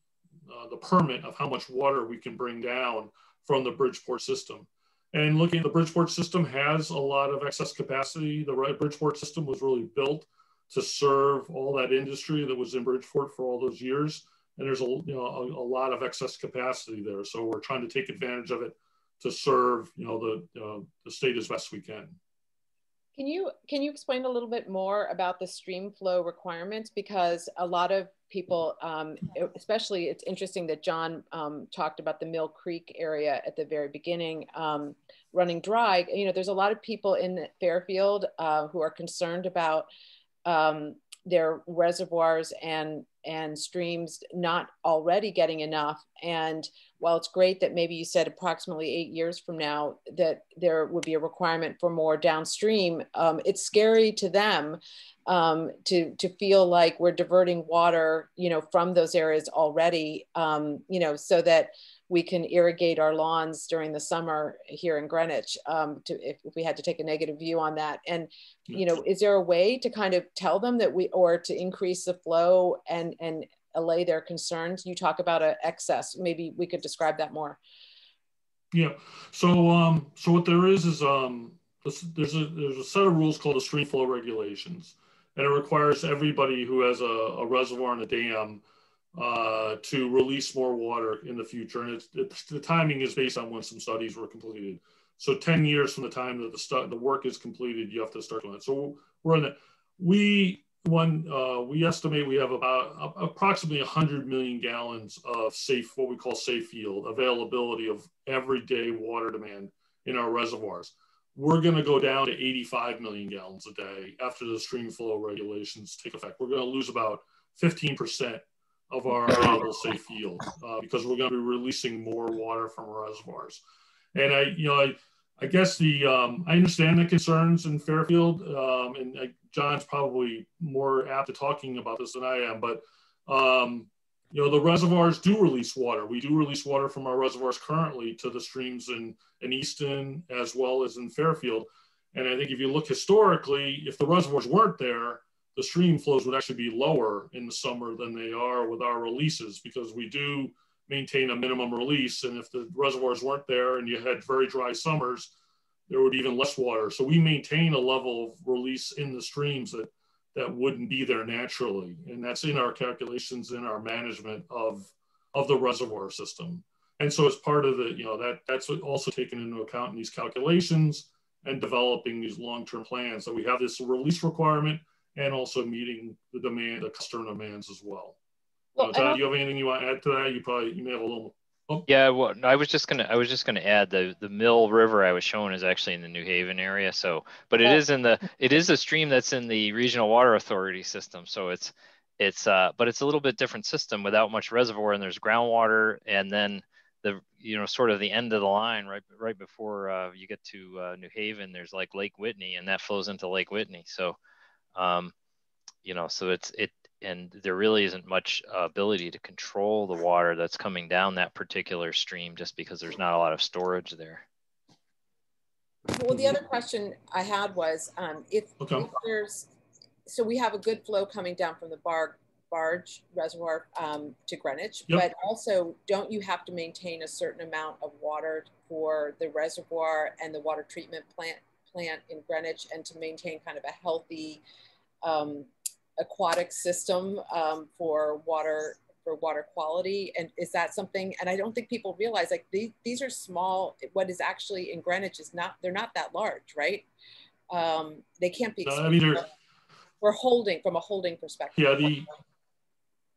uh, the permit of how much water we can bring down from the Bridgeport system. And looking at the Bridgeport system has a lot of excess capacity. The Bridgeport system was really built to serve all that industry that was in Bridgeport for all those years and there's a you know a, a, lot of excess capacity there. So we're trying to take advantage of it to serve, you know, the, uh, the state as best we can. Can you can you explain a little bit more about the stream flow requirements? Because a lot of people, um, especially, it's interesting that John um, talked about the Mill Creek area at the very beginning, um, running dry. You know, there's a lot of people in Fairfield uh, who are concerned about um, their reservoirs and and streams not already getting enough. And while it's great that maybe you said approximately eight years from now that there would be a requirement for more downstream um, it's scary to them um, to to feel like we're diverting water you know from those areas already um, you know so that we can irrigate our lawns during the summer here in Greenwich um, to, if, if, we had to take a negative view on that. And, you know, is there a way to kind of tell them that we, or to increase the flow and, and allay their concerns? You talk about an excess, maybe we could describe that more. Yeah. So, um, so what there is, is um, there's a, there's a set of rules called the stream flow regulations and it requires everybody who has a, a reservoir and a dam uh, to release more water in the future. And it's, it's, the timing is based on when some studies were completed. So 10 years from the time that the, stu- the work is completed, you have to start doing it. So we're in the, we, one, uh, we estimate we have about uh, approximately 100 million gallons of safe, what we call safe yield, availability of everyday water demand in our reservoirs. We're going to go down to 85 million gallons a day after the stream flow regulations take effect. We're going to lose about 15% of our available safe yield uh, because we're going to be releasing more water from reservoirs. And I, you know, I, I guess the um, I understand the concerns in Fairfield, um, and uh, John's probably more apt to talking about this than I am. But um, you know, the reservoirs do release water. We do release water from our reservoirs currently to the streams in in Easton as well as in Fairfield. And I think if you look historically, if the reservoirs weren't there, the stream flows would actually be lower in the summer than they are with our releases because we do maintain a minimum release. And if the reservoirs weren't there and you had very dry summers, there would be even less water. So we maintain a level of release in the streams that that wouldn't be there naturally. And that's in our calculations in our management of of the reservoir system. And so as part of the, you know, that that's also taken into account in these calculations and developing these long-term plans. So we have this release requirement and also meeting the demand, the customer demands as well. well uh, Todd, do you have anything you want to add to that? You probably you may have a little. Oh. Yeah, well, I was just gonna I was just gonna add the the Mill River I was showing is actually in the New Haven area. So, but it is in the it is a stream that's in the Regional Water Authority system. So it's it's uh but it's a little bit different system without much reservoir and there's groundwater and then the you know sort of the end of the line right right before uh, you get to uh, New Haven there's like Lake Whitney and that flows into Lake Whitney. So um, you know, so it's it and there really isn't much uh, ability to control the water that's coming down that particular stream just because there's not a lot of storage there. Well, the other question I had was um, if, okay. if, there's, so we have a good flow coming down from the bar, Bargh reservoir um, to Greenwich, yep. but also don't you have to maintain a certain amount of water for the reservoir and the water treatment plant plant in Greenwich and to maintain kind of a healthy um, aquatic system um, for water for water quality. And is that something and i don't think people realize like these, these are small what is actually in greenwich is not they're not that large right? Um, they can't be I mean, we're holding from a holding perspective. Yeah the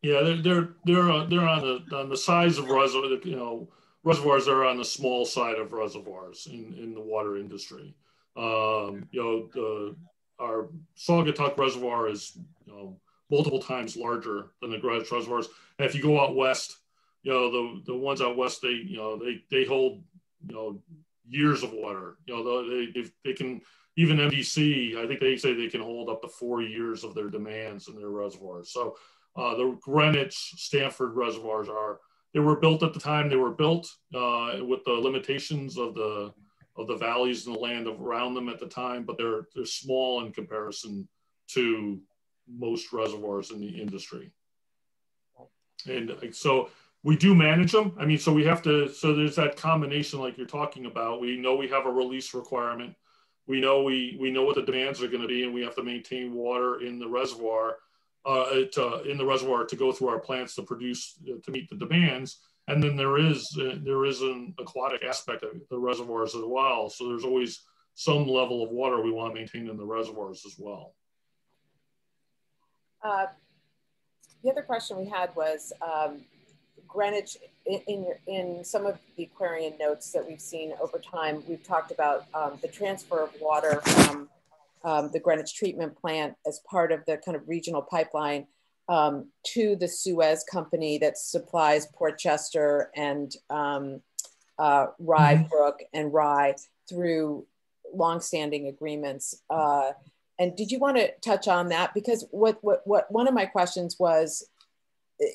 yeah they're they're they're, uh, they're on the on the size of reservoir you know reservoirs are on the small side of reservoirs in in the water industry um, you know the our Saugatuck Reservoir is you know, multiple times larger than the Greenwich reservoirs. And if you go out west, you know the the ones out west, they you know they they hold you know years of water. You know they they, they can even MDC. I think they say they can hold up to four years of their demands in their reservoirs. So uh, the Greenwich Stamford reservoirs are they were built at the time they were built uh, with the limitations of the of the valleys and the land around them at the time, but they're they're small in comparison to most reservoirs in the industry. And so we do manage them. I mean, so we have to. So there's that combination, like you're talking about. We know we have a release requirement. We know we we know what the demands are going to be, and we have to maintain water in the reservoir, uh, to, in the reservoir to go through our plants to produce to meet the demands And then there is uh, there is an aquatic aspect of the reservoirs as well. So there's always some level of water we want to maintain in the reservoirs as well. Uh, the other question we had was um, Greenwich in, in, your, in some of the Aquarion notes that we've seen over time, we've talked about um, the transfer of water from um, the Greenwich treatment plant as part of the kind of regional pipeline um, to the Suez company that supplies Port Chester and um, uh, Rye mm-hmm. Brook and Rye through longstanding agreements. Uh, and did you want to touch on that? Because what, what, what one of my questions was, eh,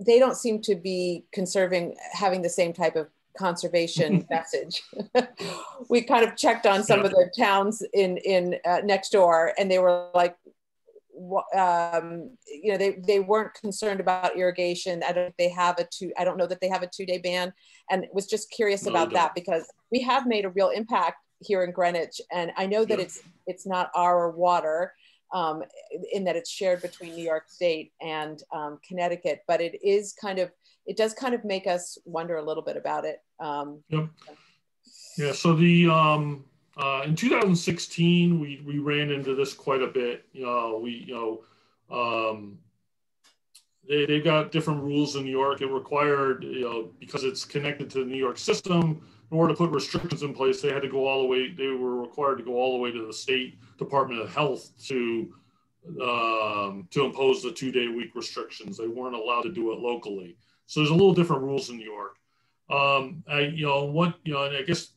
they don't seem to be conserving, having the same type of conservation message. we kind of checked on some of the towns in in uh, next door, and they were like, um, you know, they they weren't concerned about irrigation. I don't. They have a two. I don't know that they have a two day ban, and was just curious no, about that because we have made a real impact here in Greenwich, and I know that yeah. it's it's not our water. Um, in that it's shared between New York State and um, Connecticut, but it is kind of it does kind of make us wonder a little bit about it. Um, yep. Yeah. So the um, uh, in 2016, we we ran into this quite a bit. You know, we you know. Um, they, they've got different rules in New York. It required, you know, because it's connected to the New York system, in order to put restrictions in place, they had to go all the way, they were required to go all the way to the state Department of Health to um, to impose the two day week restrictions. They weren't allowed to do it locally. So there's a little different rules in New York. Um, I, you know, what, you know, and I guess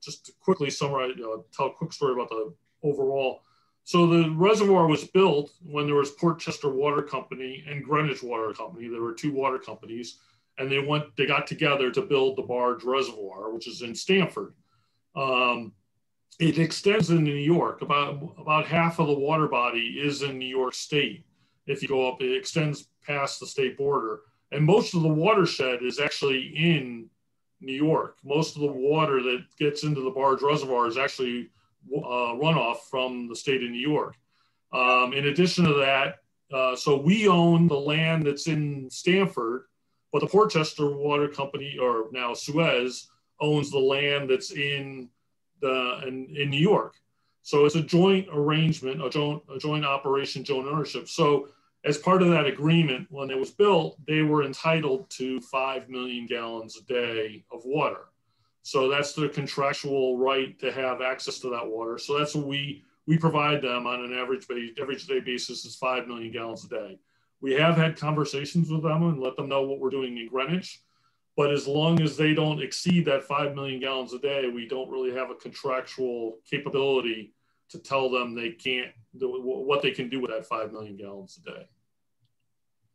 just to quickly summarize, know, tell a quick story about the overall. So the reservoir was built when there was Port Chester Water Company and Greenwich Water Company. There were two water companies, and they went, they got together to build the Bargh Reservoir, which is in Stamford. Um, it extends into New York. About about half of the water body is in New York State. If you go up, it extends past the state border and most of the watershed is actually in New York. Most of the water that gets into the Bargh reservoir is actually uh, runoff from the state of New York. Um, in addition to that, uh, so we own the land that's in Stamford, but the Port Chester Water Company, or now Suez, owns the land that's in the in, in New York. So it's a joint arrangement, a joint a joint operation, joint ownership. So as part of that agreement, when it was built, they were entitled to 5 million gallons a day of water. So that's their contractual right to have access to that water. So that's what we, we provide them on an average, average day basis is 5 million gallons a day. We have had conversations with them and let them know what we're doing in Greenwich. But as long as they don't exceed that 5 million gallons a day, we don't really have a contractual capability to tell them they can't what they can do with that 5 million gallons a day.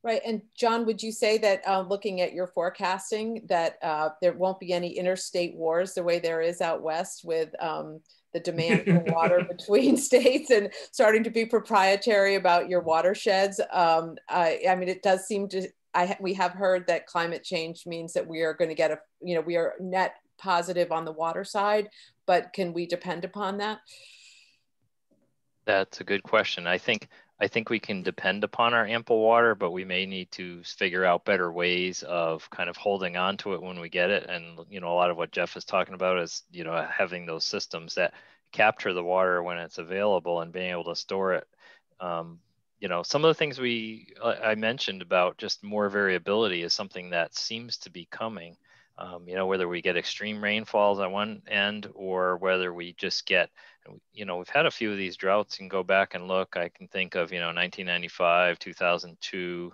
Right. And John, would you say that uh, looking at your forecasting that uh, there won't be any interstate wars the way there is out west with um, the demand for water between states and starting to be proprietary about your watersheds? Um, I, I, mean, it does seem to, I, we have heard that climate change means that we are going to get a, you know, we are net positive on the water side, but can we depend upon that? That's a good question. I think I think we can depend upon our ample water, but we may need to figure out better ways of kind of holding on to it when we get it. And you know, a lot of what Jeff is talking about is you know having those systems that capture the water when it's available and being able to store it. Um, you know, some of the things we I mentioned about just more variability is something that seems to be coming. Um, you know, whether we get extreme rainfalls on one end or whether we just get you know, we've had a few of these droughts and go back and look. I can think of, you know, 1995, 2002.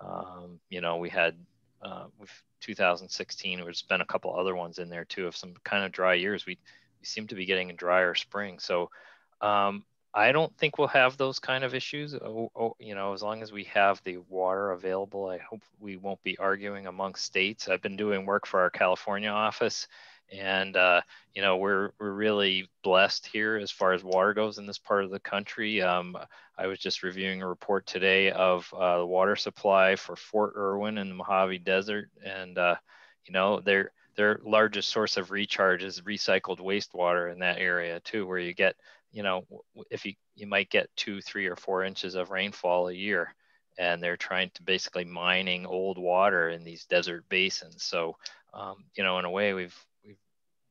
Um, you know, we had uh, with 2016. There's been a couple other ones in there too of some kind of dry years. We we seem to be getting a drier spring. So um, I don't think we'll have those kind of issues. Oh, oh, you know, as long as we have the water available, I hope we won't be arguing amongst states. I've been doing work for our California office and uh, you know we're we're really blessed here as far as water goes in this part of the country. Um, I was just reviewing a report today of uh, the water supply for Fort Irwin in the Mojave Desert, and uh, you know their their largest source of recharge is recycled wastewater in that area too, where you get you know if you you might get two, three, or four inches of rainfall a year. and they're trying to basically mining old water in these desert basins. So, um, you know, in a way, we've, we've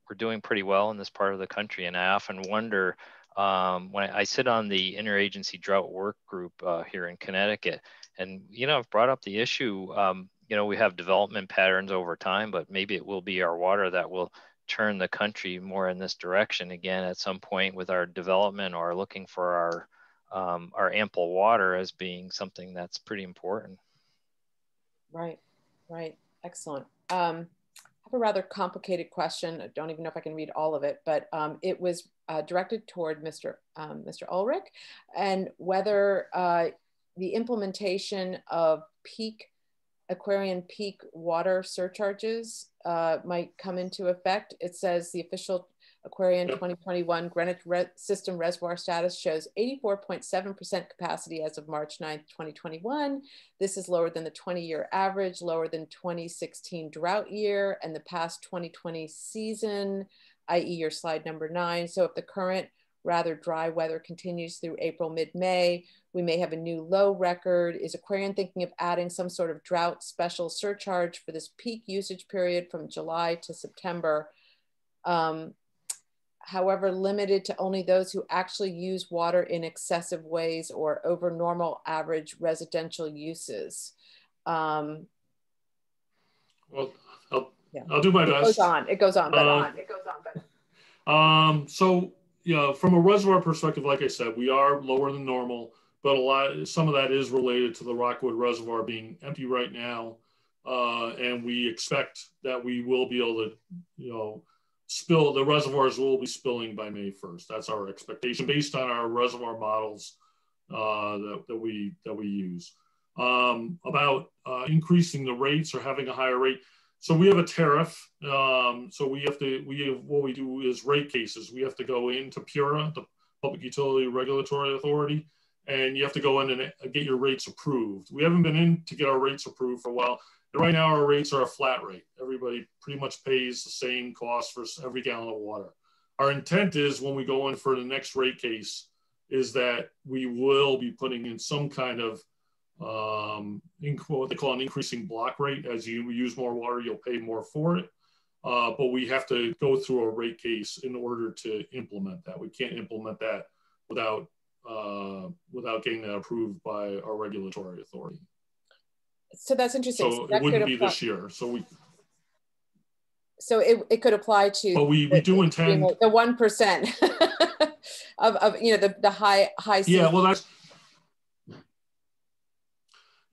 we're doing pretty well in this part of the country, and I often wonder um, when I, I, sit on the interagency drought work group uh, here in Connecticut, and you know, I've brought up the issue. Um, you know, we have development patterns over time, but maybe it will be our water that will turn the country more in this direction again at some point with our development or looking for our um, our ample water as being something that's pretty important. Right, right, excellent. Um, I have a rather complicated question. I don't even know if I can read all of it, but um, it was uh, directed toward Mr. Um, Mr. Ulrich and whether uh, the implementation of peak Aquarion peak water surcharges uh, might come into effect. It says the official Aquarion 2021 Greenwich Re system reservoir status shows 84.7% capacity as of March 9th, 2021. This is lower than the 20 year average, lower than 2016 drought year and the past 2020 season, i.e. your slide number nine. So if the current rather dry weather continues through April, mid-May, we may have a new low record. Is Aquarion thinking of adding some sort of drought special surcharge for this peak usage period from July to September? Um, however, limited to only those who actually use water in excessive ways or over normal average residential uses. Um, well, I'll, yeah. I'll do my best. It goes on. It goes on, but uh, on. It goes on, but. Um, so, yeah, from a reservoir perspective, like I said, we are lower than normal, but a lot, some of that is related to the Rockwood Reservoir being empty right now. Uh, and we expect that we will be able to, you know, spill, the reservoirs will be spilling by May 1st. That's our expectation based on our reservoir models uh, that, that, we, that we use. Um, about uh, increasing the rates or having a higher rate. So we have a tariff. Um, so we have to, we have, what we do is rate cases. We have to go into PURA, the Public Utility Regulatory Authority, and you have to go in and get your rates approved. We haven't been in to get our rates approved for a while. And right now, our rates are a flat rate. Everybody pretty much pays the same cost for every gallon of water. Our intent is when we go in for the next rate case, is that we will be putting in some kind of um, in, what they call an increasing block rate. As you use more water, you'll pay more for it. Uh, but we have to go through a rate case in order to implement that. We can't implement that without uh, without getting that approved by our regulatory authority. So that's interesting. So, so it wouldn't be this year. So we. So it, it could apply to. But we, we do intend the one percent of, of you know the the high high. Yeah, well that's.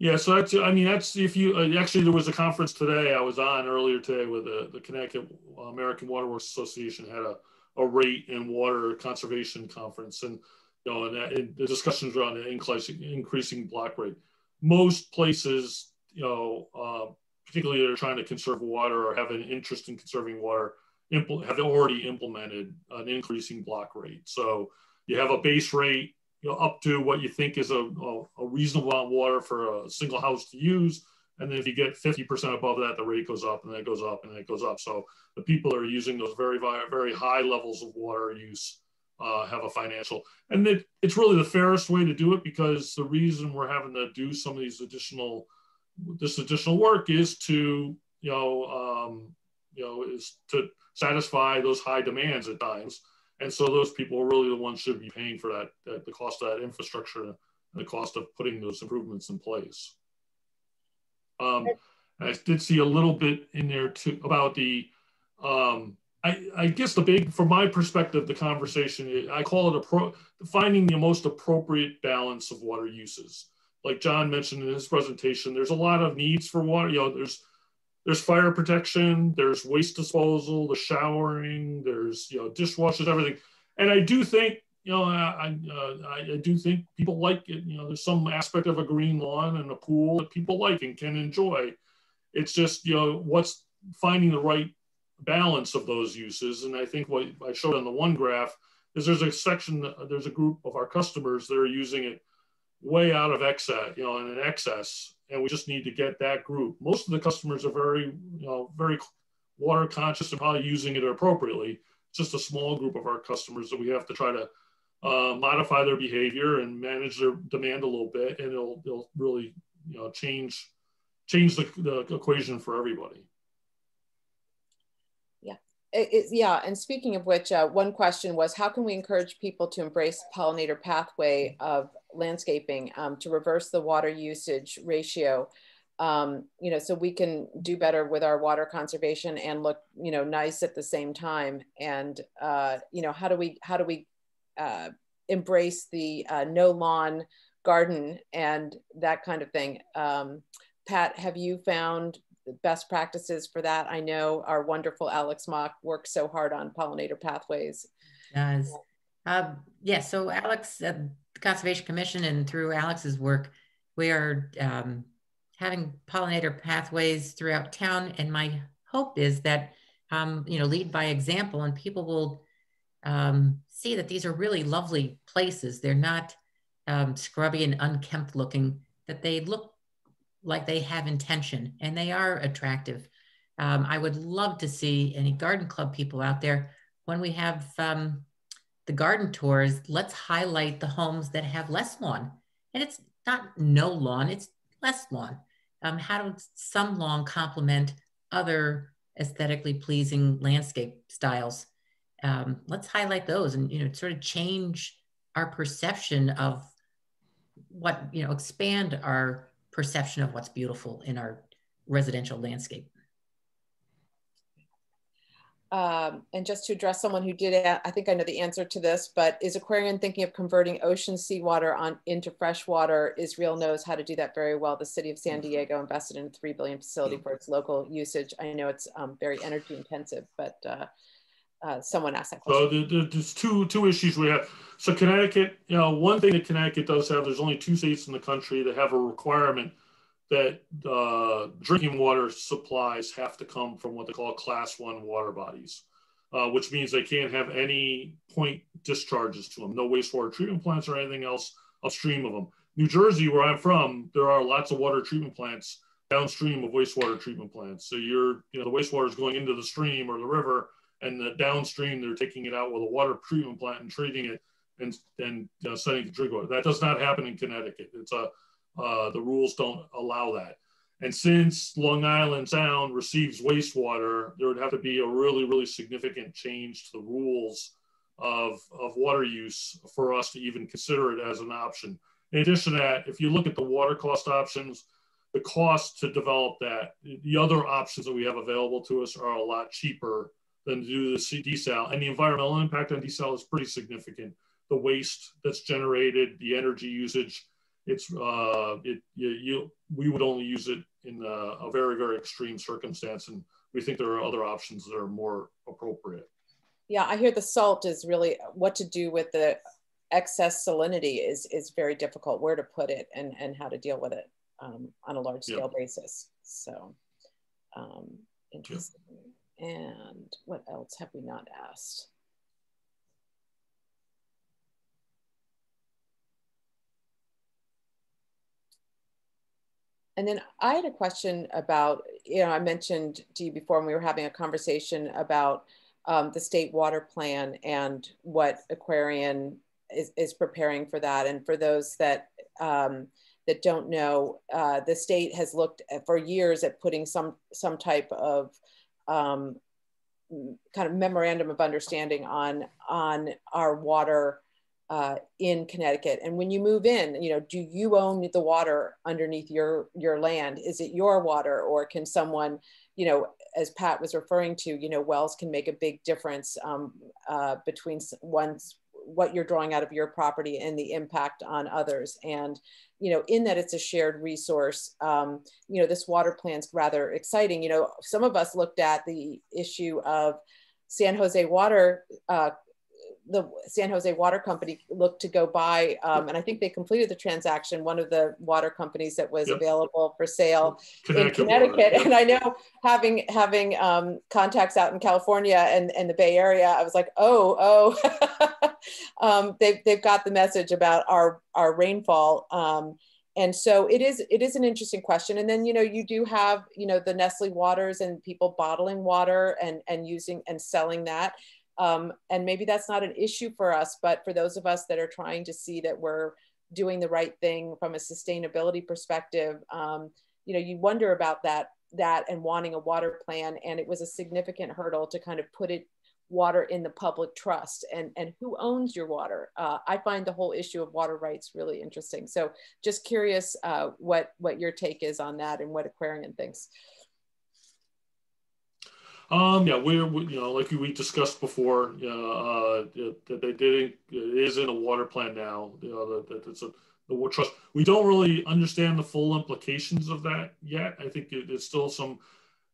Yeah, so that's I mean that's if you uh, actually there was a conference today I was on earlier today with the, the Connecticut American Waterworks Association had a, a rate and water conservation conference and you know and, that, and the discussions around increasing increasing block rate. Most places you know, uh, particularly that are trying to conserve water or have an interest in conserving water, have already implemented an increasing block rate. So you have a base rate you know, up to what you think is a, a, a reasonable amount of water for a single house to use. And then if you get 50% above that, the rate goes up and then it goes up and then it goes up. So the people that are using those very, very high levels of water use uh, have a financial. And it, it's really the fairest way to do it because the reason we're having to do some of these additional this additional work is to you know um, you know is to satisfy those high demands at times and so those people are really the ones should be paying for that, the cost of that infrastructure and the cost of putting those improvements in place um, i did see a little bit in there too about the um, I, I, guess the big, from my perspective, the conversation, I call it a pro, finding the most appropriate balance of water uses like John mentioned in his presentation, there's a lot of needs for water. You know, there's there's fire protection, there's waste disposal, the showering, there's you know dishwashers, everything. And I do think you know I uh, I, do think people like it. You know, there's some aspect of a green lawn and a pool that people like and can enjoy. It's just you know what's finding the right balance of those uses. And I think what I showed on the one graph is there's a section, there's a group of our customers that are using it way out of excess, you know, in excess, and we just need to get that group. Most of the customers are very, you know, very water conscious and probably using it appropriately. It's just a small group of our customers that we have to try to uh, modify their behavior and manage their demand a little bit, and it'll, it'll really you know change change the, the equation for everybody. Yeah, it, it, yeah. And speaking of which, uh, one question was, how can we encourage people to embrace pollinator pathway of landscaping um, to reverse the water usage ratio? Um, you know, so we can do better with our water conservation and look, you know, nice at the same time. And uh, you know, how do we how do we uh, embrace the uh, no lawn garden and that kind of thing? Um, Pat, have you found best practices for that? I know our wonderful Alex Mock works so hard on pollinator pathways. Does. Um, yeah, so Alex, uh, the Conservation Commission and through Alex's work, we are um, having pollinator pathways throughout town. And my hope is that, um, you know, lead by example and people will um, see that these are really lovely places. They're not um, scrubby and unkempt looking, that they look like they have intention and they are attractive. Um, I would love to see any garden club people out there when we have um, the garden tours, let's highlight the homes that have less lawn. And it's not no lawn, it's less lawn um, how does some lawn complement other aesthetically pleasing landscape styles? Um, let's highlight those and you know sort of change our perception of what you know expand our perception of what's beautiful in our residential landscape. Um, and just to address someone who did, I think I know the answer to this, but is Aquarion thinking of converting ocean seawater on into fresh water? Israel knows how to do that very well. The city of San mm-hmm. Diego invested in a three billion facility for its local usage. I know it's um, very energy intensive, but uh, uh, someone asked that question. So there's two two issues we have. So Connecticut, you know, one thing that Connecticut does have, there's only two states in the country that have a requirement that uh, drinking water supplies have to come from what they call class one water bodies, uh, which means they can't have any point discharges to them, no wastewater treatment plants or anything else upstream of them. New Jersey, where I'm from, there are lots of water treatment plants downstream of wastewater treatment plants. So you're, you know, the wastewater is going into the stream or the river, and the downstream they're taking it out with a water treatment plant and treating it and and uh, to drink water. That does not happen in Connecticut. It's a uh, the rules don't allow that. And since Long Island Sound receives wastewater, there would have to be a really, really significant change to the rules of, of water use for us to even consider it as an option. In addition to that, if you look at the water cost options, the cost to develop that, the other options that we have available to us are a lot cheaper than to do the desal. And the environmental impact on desal is pretty significant. The waste that's generated, the energy usage, it's uh, it you, you, we would only use it in a, a, very very extreme circumstance, and we think there are other options that are more appropriate. Yeah, I hear the salt is really what to do with the excess salinity is is very difficult. Where to put it and and how to deal with it um, on a large scale basis. So um, interesting. And what else have we not asked? And then I had a question about, you know, I mentioned to you before when we were having a conversation about um, the state water plan and what Aquarion is, is, preparing for that. And for those that um, that don't know, uh, the state has looked at, for years at putting some some type of um, kind of memorandum of understanding on on our water uh, in Connecticut. And when you move in, you know, do you own the water underneath your your land? Is it your water, or can someone, you know, as Pat was referring to, you know, wells can make a big difference um, uh, between one's what you're drawing out of your property and the impact on others. And you know, in that it's a shared resource. Um, you know, this water plan's rather exciting. You know, some of us looked at the issue of San Jose Water uh, the San Jose Water Company looked to go buy, um, and I think they completed the transaction, one of the water companies that was yep. available for sale Connecticut in Connecticut. Water, And I know having having um, contacts out in California and, and the Bay Area, I was like, oh, oh, um, they've, they've got the message about our, our rainfall. Um, and so it is it is an interesting question and then you know you do have you know the nestle waters and people bottling water and and using and selling that Um, and maybe that's not an issue for us, but for those of us that are trying to see that we're doing the right thing from a sustainability perspective, um, you know, you wonder about that, that and wanting a water plan. And it was a significant hurdle to kind of put it water in the public trust and, and who owns your water. Uh, I find the whole issue of water rights really interesting. So just curious uh, what, what your take is on that and what Aquarion thinks. Um, yeah, we're, we, you know, like we discussed before, uh, that they didn't it is in a water plan now, you know, that, it's a, the trust. We don't really understand the full implications of that yet. I think it, it's still some,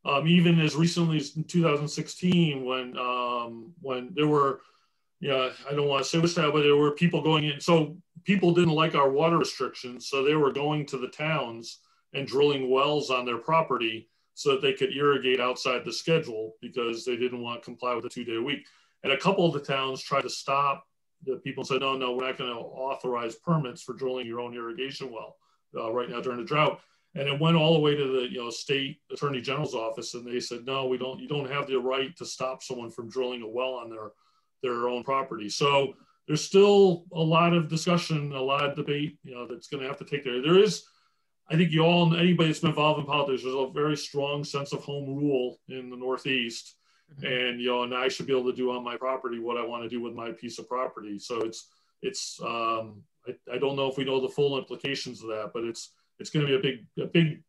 um, even as recently as 2016, when um, when there were, yeah, I don't want to say which that, but there were people going in. So people didn't like our water restrictions, so they were going to the towns and drilling wells on their property so that they could irrigate outside the schedule because they didn't want to comply with a two-day week. And a couple of the towns tried to stop the people and said, no, no, we're not going to authorize permits for drilling your own irrigation well uh, right now during the drought. And it went all the way to the you know state attorney general's office, and they said, no, we don't. You don't have the right to stop someone from drilling a well on their their own property. So there's still a lot of discussion, a lot of debate, you know, that's going to have to take there. There is, I think you all, anybody that's been involved in politics, there's a very strong sense of home rule in the Northeast, mm-hmm. and you know, and I should be able to do on my property what I want to do with my piece of property. So it's it's um, I, I don't know if we know the full implications of that, but it's it's going to be a big, a big,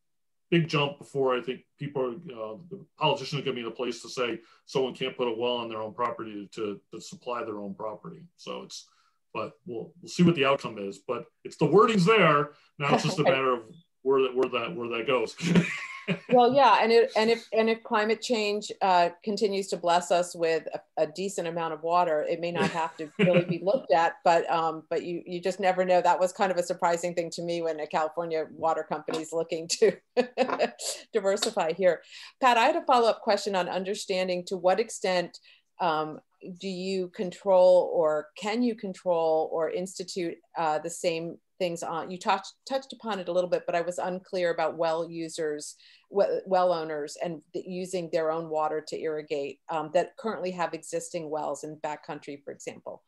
big jump before I think people, are, uh, the politicians are going to be in a place to say someone can't put a well on their own property to, to supply their own property. So it's, but we'll we'll see what the outcome is. But it's the wording's there. Now it's just a matter of where that where that where that goes. well, yeah, and it, and if and if climate change uh, continues to bless us with a, a, decent amount of water, it may not have to really be looked at. But um, but you you just never know. That was kind of a surprising thing to me when a California water company is looking to diversify here. Pat, I had a follow up question on understanding to what extent. Um, do you control or can you control or institute uh, the same things on you touched touched upon it a little bit but i was unclear about well users well owners and using their own water to irrigate um, that currently have existing wells in backcountry for example.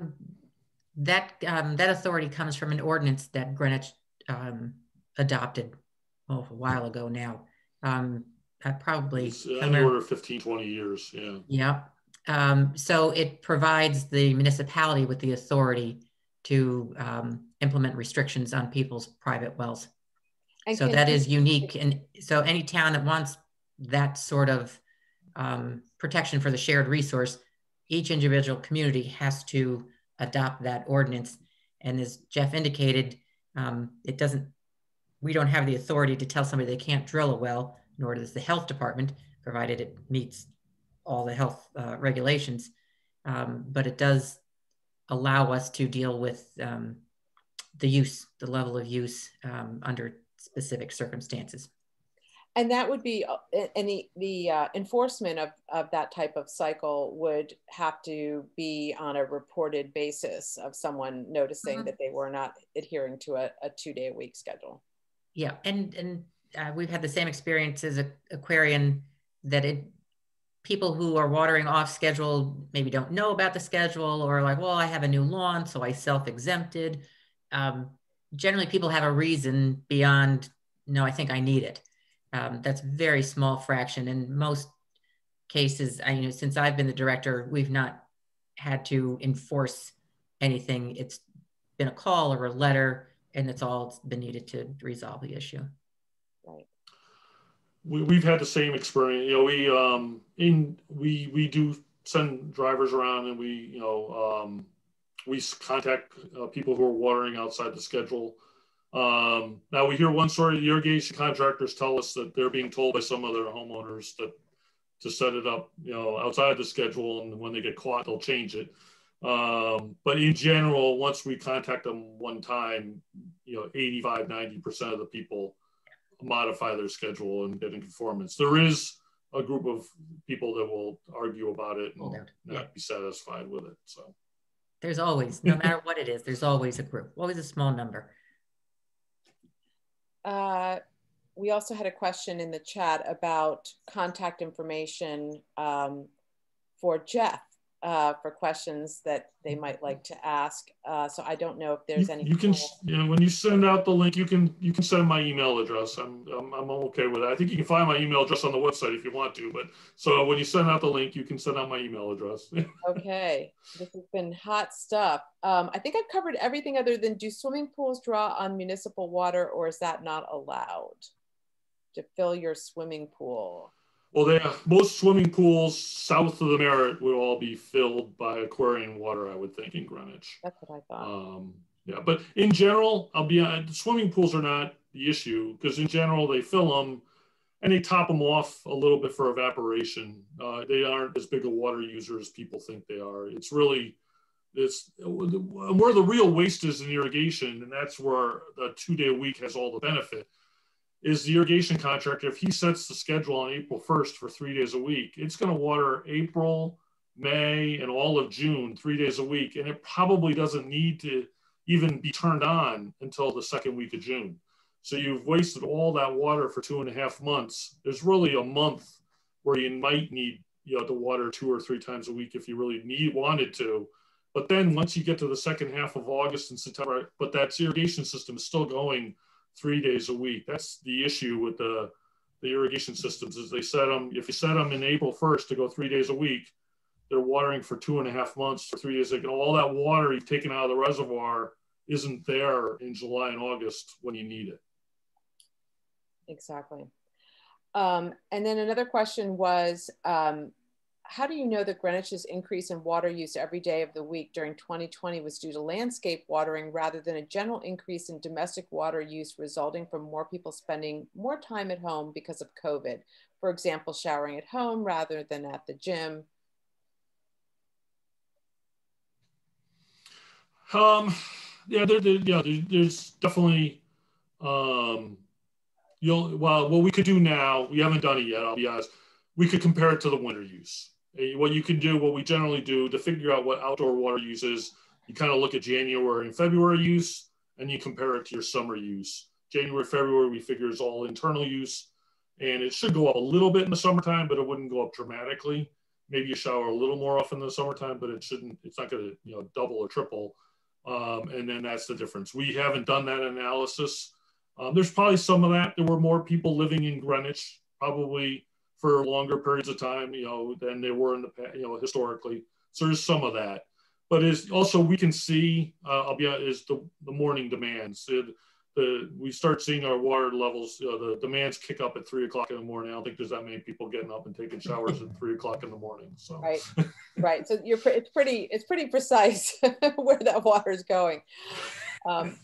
Um, that um, that authority comes from an ordinance that greenwich um, adopted oh, a while ago now. Um, I probably it's on the order 15 20 years yeah. Yeah um, so it provides the municipality with the authority to um, implement restrictions on people's private wells. So that is unique. And so any town that wants that sort of um, protection for the shared resource, each individual community has to adopt that ordinance. And as Jeff indicated, um, it doesn't, we don't have the authority to tell somebody they can't drill a well, nor does the health department, provided it meets all the health uh, regulations. Um, but it does allow us to deal with um, the use, the level of use um, under specific circumstances. And that would be, uh, and the, the uh, enforcement of, of that type of cycle would have to be on a reported basis of someone noticing mm-hmm. that they were not adhering to a, a two day a week schedule. Yeah, and and uh, we've had the same experience as a Aquarion that it people who are watering off schedule maybe don't know about the schedule or like, well, I have a new lawn, so I self exempted. Um, generally, people have a reason beyond, no, I think I need it. Um, that's very small fraction. In most cases, I you know since I've been the director, we've not had to enforce anything. It's been a call or a letter, and that's all it's been needed to resolve the issue. We, we've had the same experience. You know, we um in we we do send drivers around and we you know um, we contact uh, people who are watering outside the schedule. Um, now we hear one story: the irrigation contractors tell us that they're being told by some other homeowners that to set it up, you know, outside the schedule, and when they get caught, they'll change it. Um, but in general, once we contact them one time, you know, 85, 90% of the people modify their schedule and get in conformance. There is a group of people that will argue about it and not yeah. be satisfied with it. So there's always, no matter what it is, there's always a group, always a small number. Uh, we also had a question in the chat about contact information um, for Jeff uh, for questions that they might like to ask. Uh, so I don't know if there's you, any. You can, you know, when you send out the link, you can you can send my email address. I'm, I'm I'm okay with that. I think you can find my email address on the website if you want to. But so when you send out the link, you can send out my email address. okay, this has been hot stuff. Um, I think I've covered everything other than do swimming pools draw on municipal water, or is that not allowed to fill your swimming pool? Well, they most swimming pools south of the Merritt will all be filled by Aquarion water, I would think, in Greenwich. That's what I thought. Um, yeah, but in general, I'll be honest, swimming pools are not the issue because in general they fill them and they top them off a little bit for evaporation. Uh, they aren't as big a water user as people think they are. It's really it's where the real waste is in irrigation, and that's where the two day a week has all the benefit is the irrigation contractor, if he sets the schedule on April 1st for three days a week, it's going to water April, May, and all of June, three days a week. And it probably doesn't need to even be turned on until the second week of June. So you've wasted all that water for two and a half months. There's really a month where you might need you know, to water two or three times a week if you really need wanted to. But then once you get to the second half of August and September, but that irrigation system is still going three days a week. That's the issue with the, the irrigation systems is they set them, if you set them in April 1st to go three days a week, they're watering for two and a half months for three days. Like all that water you've taken out of the reservoir isn't there in July and August when you need it. Exactly. Um, and then another question was, um, how do you know that Greenwich's increase in water use every day of the week during 2020 was due to landscape watering rather than a general increase in domestic water use resulting from more people spending more time at home because of COVID? For example, showering at home rather than at the gym. Um, yeah, there, there yeah, there, there's definitely, um, you'll, well, what we could do now, we haven't done it yet, I'll be honest. We could compare it to the winter use what you can do, what we generally do to figure out what outdoor water use is, you kind of look at January and February use and you compare it to your summer use. January, February, we figure is all internal use and it should go up a little bit in the summertime, but it wouldn't go up dramatically. Maybe you shower a little more often in the summertime, but it shouldn't, it's not going to, you know, double or triple. Um, and then that's the difference. We haven't done that analysis. Um, there's probably some of that. There were more people living in Greenwich, probably for longer periods of time, you know, than they were in the past, you know, historically. So there's some of that. But is also we can see, uh, I'll be is the, the morning demands. It, the, we start seeing our water levels, you know, the demands kick up at three o'clock in the morning. I don't think there's that many people getting up and taking showers at three o'clock in the morning. So right, right. So you're it's pretty it's pretty precise where that water is going. Um,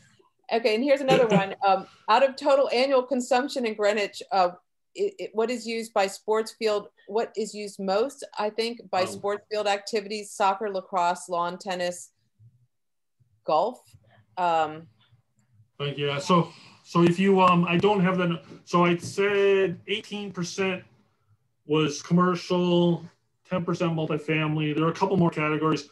okay, and here's another one. Um, out of total annual consumption in Greenwich, uh, it, it, what is used by sports field, what is used most, I think, by oh. sports field activities, soccer, lacrosse, lawn tennis, golf. Um, yeah, so so if you, um, I don't have that, so I said 18% was commercial, 10% multifamily. There are a couple more categories.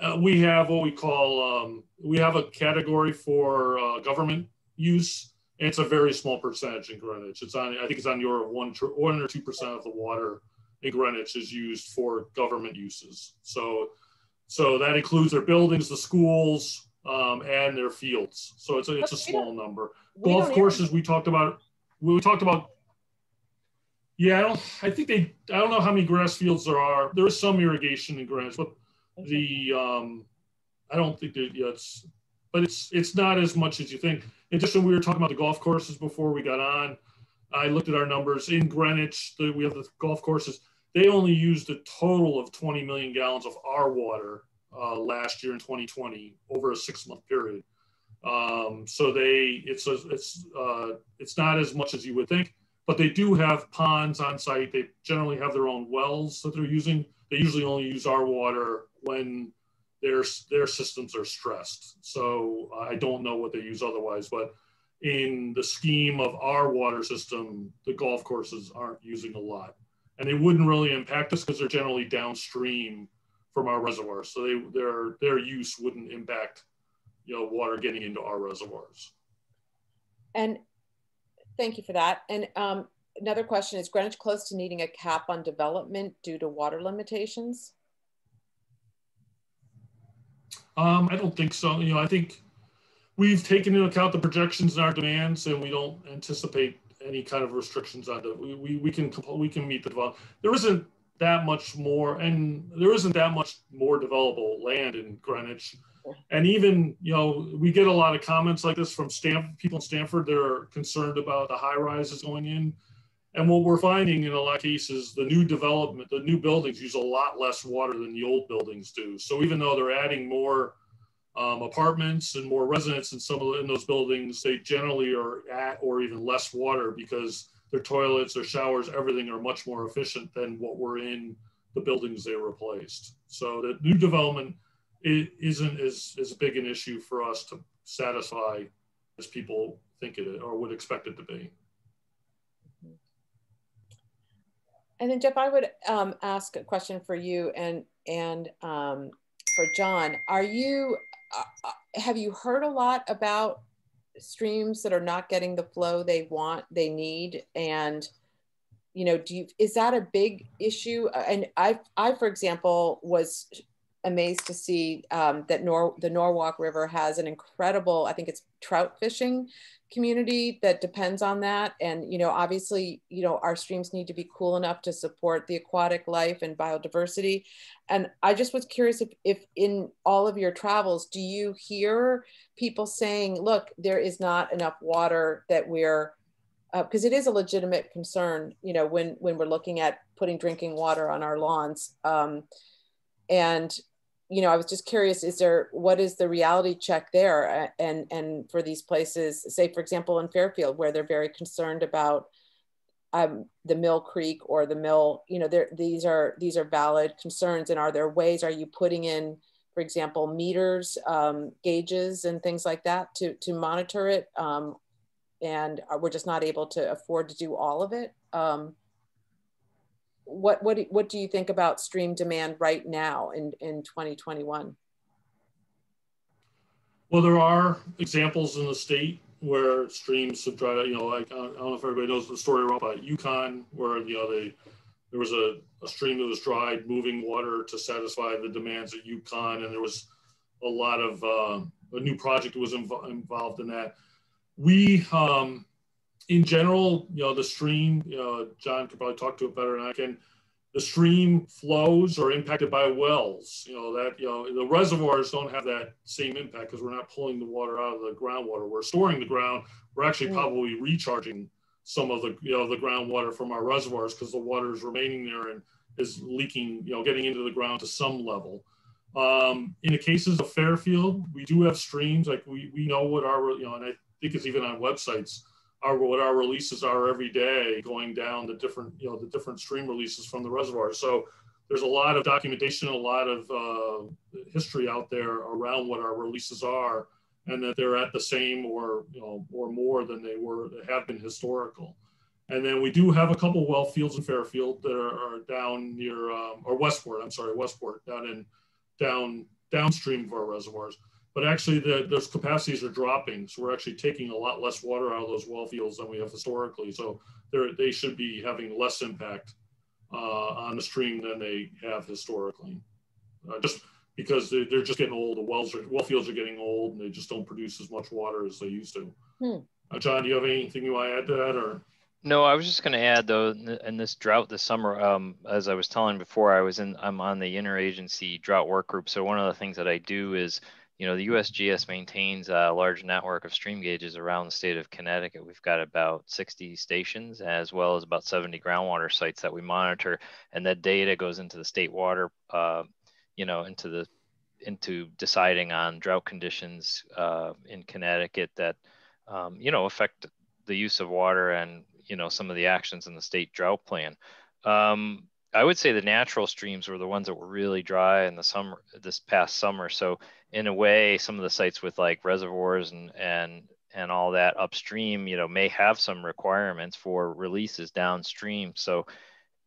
Uh, we have what we call, um, we have a category for uh, government use it's a very small percentage in Greenwich. It's on, I think it's on your one, one or 2% of the water in Greenwich is used for government uses. So, so that includes their buildings, the schools, um, and their fields. So it's a, it's a small number. Golf courses, we talked about, we talked about, yeah, I don't, I think they, I don't know how many grass fields there are. There is some irrigation in Greenwich, but the, um, I don't think that, yeah, it's, but it's, it's not as much as you think. In addition, we were talking about the golf courses before we got on. I looked at our numbers in Greenwich. The, we have the golf courses. They only used a total of 20 million gallons of our water uh, last year in 2020 over a six-month period. Um, so they, it's a, it's uh, it's not as much as you would think, but they do have ponds on site. They generally have their own wells that they're using. They usually only use our water when their their systems are stressed. So I don't know what they use otherwise, but in the scheme of our water system, the golf courses aren't using a lot, and they wouldn't really impact us because they're generally downstream from our reservoirs. So they their their use wouldn't impact you know water getting into our reservoirs. And thank you for that. And um, another question is Greenwich close to needing a cap on development due to water limitations? Um, I don't think so. You know, I think we've taken into account the projections and our demands, and we don't anticipate any kind of restrictions on it. We, we, we can we can meet the develop. There isn't that much more, and there isn't that much more developable land in Greenwich. And even you know, we get a lot of comments like this from Stamford people in Stamford. They're concerned about the high rises going in. And what we're finding in a lot of cases, the new development, the new buildings use a lot less water than the old buildings do. So even though they're adding more um, apartments and more residents in some of the, in those buildings, they generally are at or even less water because their toilets, their showers, everything are much more efficient than what were in the buildings they replaced. So the new development isn't as, as big an issue for us to satisfy as people think it or would expect it to be. And then Jeff, I would um, ask a question for you and and um, for John. Are you uh, uh, have you heard a lot about streams that are not getting the flow they want, they need, and you know, do you is that a big issue? Uh, and I, I for example, was amazed to see um, that Nor the Norwalk River has an incredible, I think it's trout fishing community that depends on that. And, you know, obviously, you know, our streams need to be cool enough to support the aquatic life and biodiversity. And I just was curious if, if in all of your travels, do you hear people saying, look, there is not enough water that we're, because uh, it is a legitimate concern, you know, when, when we're looking at putting drinking water on our lawns. Um, and you know, I was just curious, is there, what is the reality check there? And, and for these places, say for example, in Fairfield, where they're very concerned about um, the Mill Creek or the mill, you know, there, these are, these are valid concerns. And are there ways, are you putting in, for example, meters, um, gauges and things like that to, to monitor it? Um, and we're just not able to afford to do all of it. Um, what what what do you think about stream demand right now in in 2021? Well, there are examples in the state where streams have dried. You know, like I don't know if everybody knows the story about UConn, where you know they there was a, a stream that was dried, moving water to satisfy the demands at UConn, and there was a lot of uh, a new project was inv involved in that. We um, in general, you know, the stream, you know, John could probably talk to it better than I can. The stream flows are impacted by wells. You know that you know the reservoirs don't have that same impact because we're not pulling the water out of the groundwater. We're storing the ground. We're actually probably recharging some of the you know the groundwater from our reservoirs because the water is remaining there and is leaking. You know, getting into the ground to some level. Um, in the cases of Fairfield, we do have streams. Like we we know what our you know, and I think it's even on websites our what our releases are every day going down the different you know the different stream releases from the reservoir. So there's a lot of documentation a lot of uh, history out there around what our releases are and that they're at the same or you know or more than they were have been historical. And then we do have a couple well fields in fairfield that are, are down near um, or westport i'm sorry westport down in down downstream of our reservoirs but actually the, those capacities are dropping. So we're actually taking a lot less water out of those well fields than we have historically. So they should be having less impact uh, on the stream than they have historically. Uh, just because they're, they're, just getting old. The wells are, well fields are getting old and they just don't produce as much water as they used to. Hmm. Uh, John, do you have anything you want to add to that or? No, I was just going to add though, in this drought this summer, um, as I was telling before, I was in, I'm on the interagency drought work group. So one of the things that I do is you know, the USGS maintains a large network of stream gauges around the state of Connecticut. We've got about 60 stations as well as about 70 groundwater sites that we monitor. And that data goes into the state water, uh, you know, into the into deciding on drought conditions uh, in Connecticut that, um, you know, affect the use of water and, you know, some of the actions in the state drought plan. Um, I would say the natural streams were the ones that were really dry in the summer, this past summer. So in a way, some of the sites with like reservoirs and and and all that upstream, you know, may have some requirements for releases downstream. So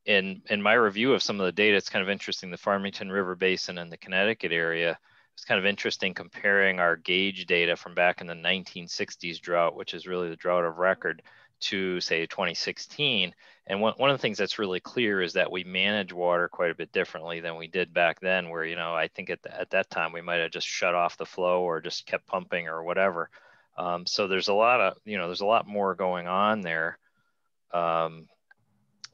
in in my review of some of the data, it's kind of interesting. The Farmington River Basin and the Connecticut area. It's kind of interesting comparing our gauge data from back in the 1960s drought, which is really the drought of record, to say 2016. And one, one of the things that's really clear is that we manage water quite a bit differently than we did back then, where, you know, I think at, the, at that time we might have just shut off the flow or just kept pumping or whatever. Um, so there's a lot of, you know, there's a lot more going on there, um,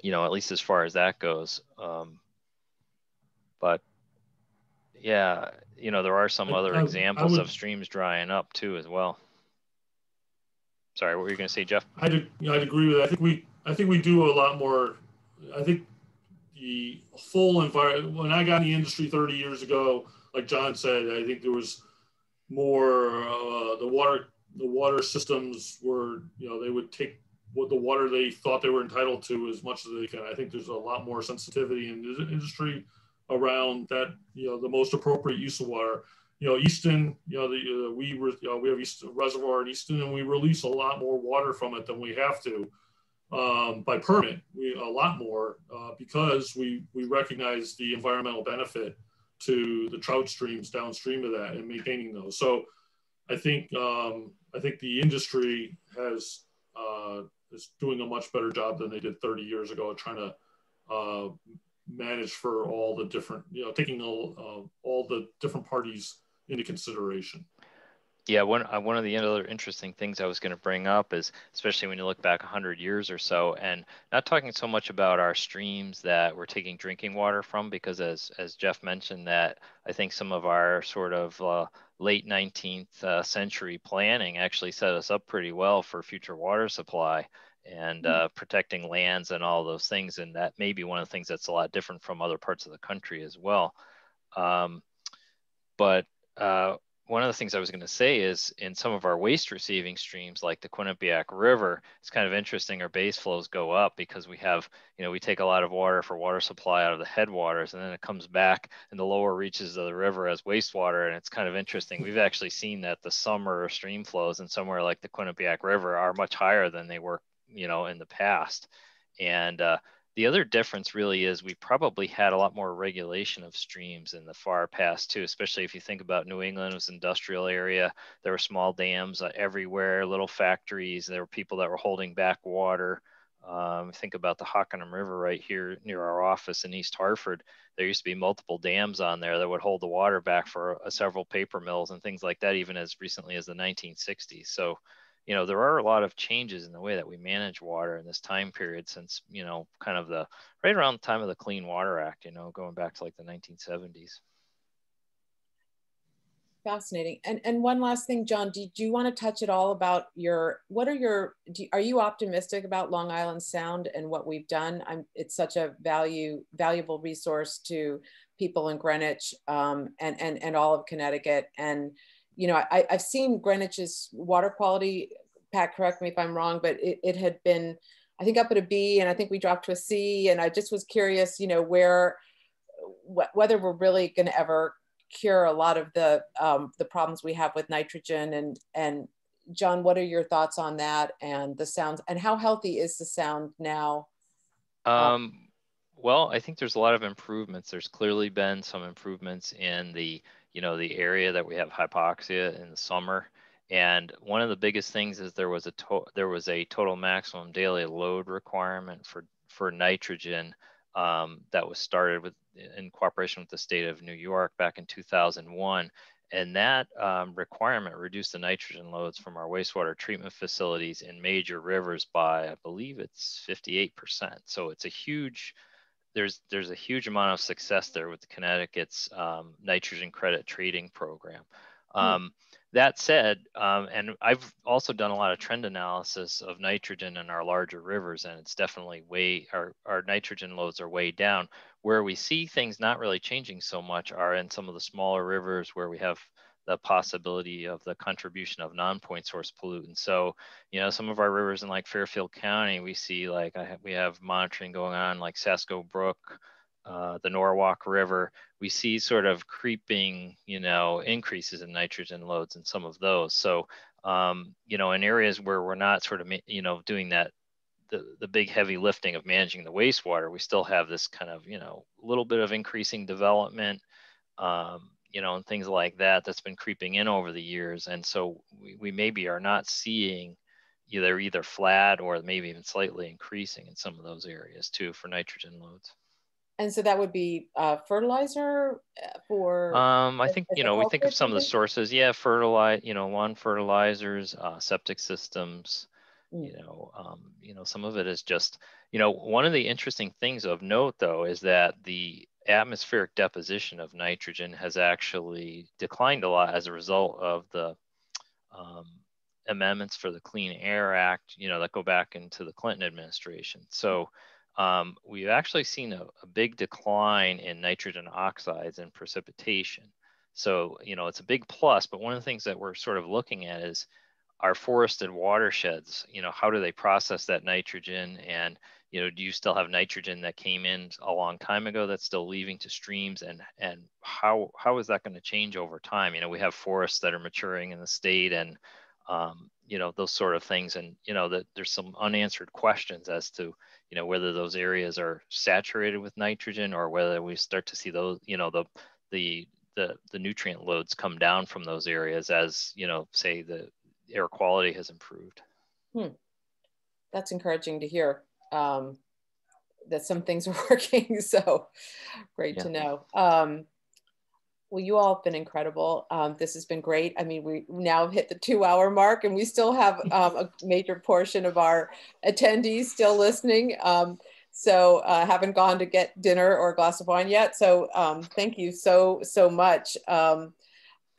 you know, at least as far as that goes. Um, but yeah, you know, there are some other I, examples would, of streams drying up too, as well. Sorry, what were you going to say, Jeff? I'd, I'd agree with that. I think we, I think we do a lot more. I think the full environment. When I got in the industry 30 years ago, like John said, I think there was more. Uh, the water, the water systems were, you know, they would take what the water they thought they were entitled to as much as they can. I think there's a lot more sensitivity in the industry around that, you know, the most appropriate use of water. You know, Easton, you know, the, uh, we, you know, we have Easton Reservoir at Easton and we release a lot more water from it than we have to um, by permit, we, a lot more uh, because we, we recognize the environmental benefit to the trout streams downstream of that and maintaining those. So I think, um, I think the industry has, uh, is doing a much better job than they did 30 years ago trying to uh, manage for all the different, you know, taking all, uh, all the different parties into consideration. Yeah, one uh, one of the other interesting things I was going to bring up is, especially when you look back 100 years or so, and not talking so much about our streams that we're taking drinking water from, because as as Jeff mentioned, that I think some of our sort of uh, late 19th uh, century planning actually set us up pretty well for future water supply and hmm. uh, protecting lands and all those things. And that may be one of the things that's a lot different from other parts of the country as well. Um, but uh, one of the things I was going to say is in some of our waste receiving streams, like the Quinnipiac River, it's kind of interesting. Our base flows go up because we have, you know, we take a lot of water for water supply out of the headwaters, and then it comes back in the lower reaches of the river as wastewater. And it's kind of interesting. We've actually seen that the summer stream flows in somewhere like the Quinnipiac River are much higher than they were you know, in the past. And uh, the other difference really is we probably had a lot more regulation of streams in the far past too, especially if you think about New England was industrial area. There were small dams uh, everywhere, little factories. There were people that were holding back water. Um, think about the Hockanum River right here near our office in East Hartford. There used to be multiple dams on there that would hold the water back for uh, several paper mills and things like that, even as recently as the 1960s. So you know, there are a lot of changes in the way that we manage water in this time period since, you know, kind of the right around the time of the Clean Water Act, you know, going back to like the 1970s. Fascinating. And and one last thing, John, do, do you want to touch at all about your, what are your, do, are you optimistic about Long Island Sound and what we've done? I'm, it's such a value, valuable resource to people in Greenwich um, and, and, and all of Connecticut. And, you know, I, have seen Greenwich's water quality, Pat, correct me if I'm wrong, but it, it had been, I think up at a B and I think we dropped to a C. And I just was curious, you know, where, wh whether we're really going to ever cure a lot of the, um, the problems we have with nitrogen and, and John, what are your thoughts on that and the sounds and how healthy is the sound now? Um, well, I think there's a lot of improvements. There's clearly been some improvements in the you know, the area that we have hypoxia in the summer. And one of the biggest things is there was a to- there was a total maximum daily load requirement for for nitrogen um, that was started with in cooperation with the state of New York back in 2001. And that um, requirement reduced the nitrogen loads from our wastewater treatment facilities in major rivers by, I believe it's 58%. So it's a huge there's there's a huge amount of success there with Connecticut's um, nitrogen credit trading program. Hmm. Um, that said, um, and I've also done a lot of trend analysis of nitrogen in our larger rivers, and it's definitely way our, our nitrogen loads are way down. Where we see things not really changing so much are in some of the smaller rivers where we have the possibility of the contribution of non-point source pollutants. So, you know, some of our rivers in like Fairfield County, we see like we have monitoring going on like Sasco Brook, uh, the Norwalk River. We see sort of creeping, you know, increases in nitrogen loads in some of those. So, um, you know, in areas where we're not sort of, you know, doing that the, the big heavy lifting of managing the wastewater, we still have this kind of, you know, little bit of increasing development, um, you know, and things like that that's been creeping in over the years. And so we, we maybe are not seeing, either either flat or maybe even slightly increasing in some of those areas too for nitrogen loads. And so that would be uh, fertilizer uh, for. Um, I think you know we think of some of the sources. Yeah, fertilize. You know, lawn fertilizers, uh, septic systems. Mm. You know, um, you know, some of it is just. You know, one of the interesting things of note though is that the atmospheric deposition of nitrogen has actually declined a lot as a result of the um, amendments for the Clean Air Act, you know, that go back into the Clinton administration. So um, we've actually seen a, a, big decline in nitrogen oxides and precipitation. So, you know, it's a big plus, but one of the things that we're sort of looking at is our forested watersheds, you know, how do they process that nitrogen and, you know, do you still have nitrogen that came in a long time ago that's still leaving to streams and, and how, how is that going to change over time? You know, we have forests that are maturing in the state and, um, you know, those sort of things. And, you know, that there's some unanswered questions as to, you know, whether those areas are saturated with nitrogen or whether we start to see those, you know, the, the, the, the nutrient loads come down from those areas as, you know, say the air quality has improved. Hmm. That's encouraging to hear um, that some things are working. So great yeah. to know. Um, well, you all have been incredible. Um, this has been great. I mean, we now have hit the two hour mark and we still have um, a major portion of our attendees still listening. Um, so uh, haven't gone to get dinner or a glass of wine yet. So um, thank you so, so much.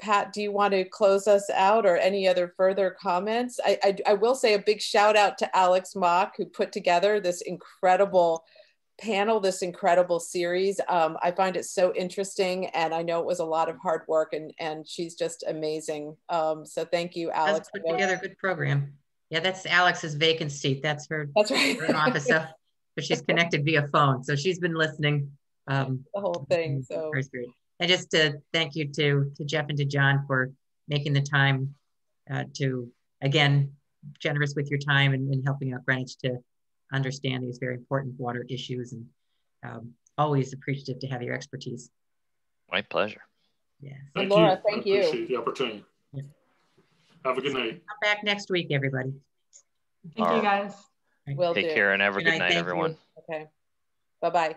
Pat, do you want to close us out or any other further comments? I, I, I will say a big shout out to Alex Mock who put together this incredible panel this incredible series. Um, I find it so interesting and I know it was a lot of hard work and, and she's just amazing. Um, so thank you, Alex. Let's put together a good program. Yeah, that's Alex's vacant seat. That's her, that's right. her office. So, but she's connected via phone. So she's been listening. Um, the whole thing. So and just to thank you to, to Jeff and to John for making the time uh, to, again, generous with your time and, and helping out Greenwich to understand these very important water issues and um, always appreciative to have your expertise. My pleasure. Yes. Thank Laura, you. thank I you. Appreciate the opportunity. Yeah. Have a good night. Come back next week, everybody. Thank All you guys. Will Take do. care and have a good, good night, night everyone. You. Okay. Bye-bye.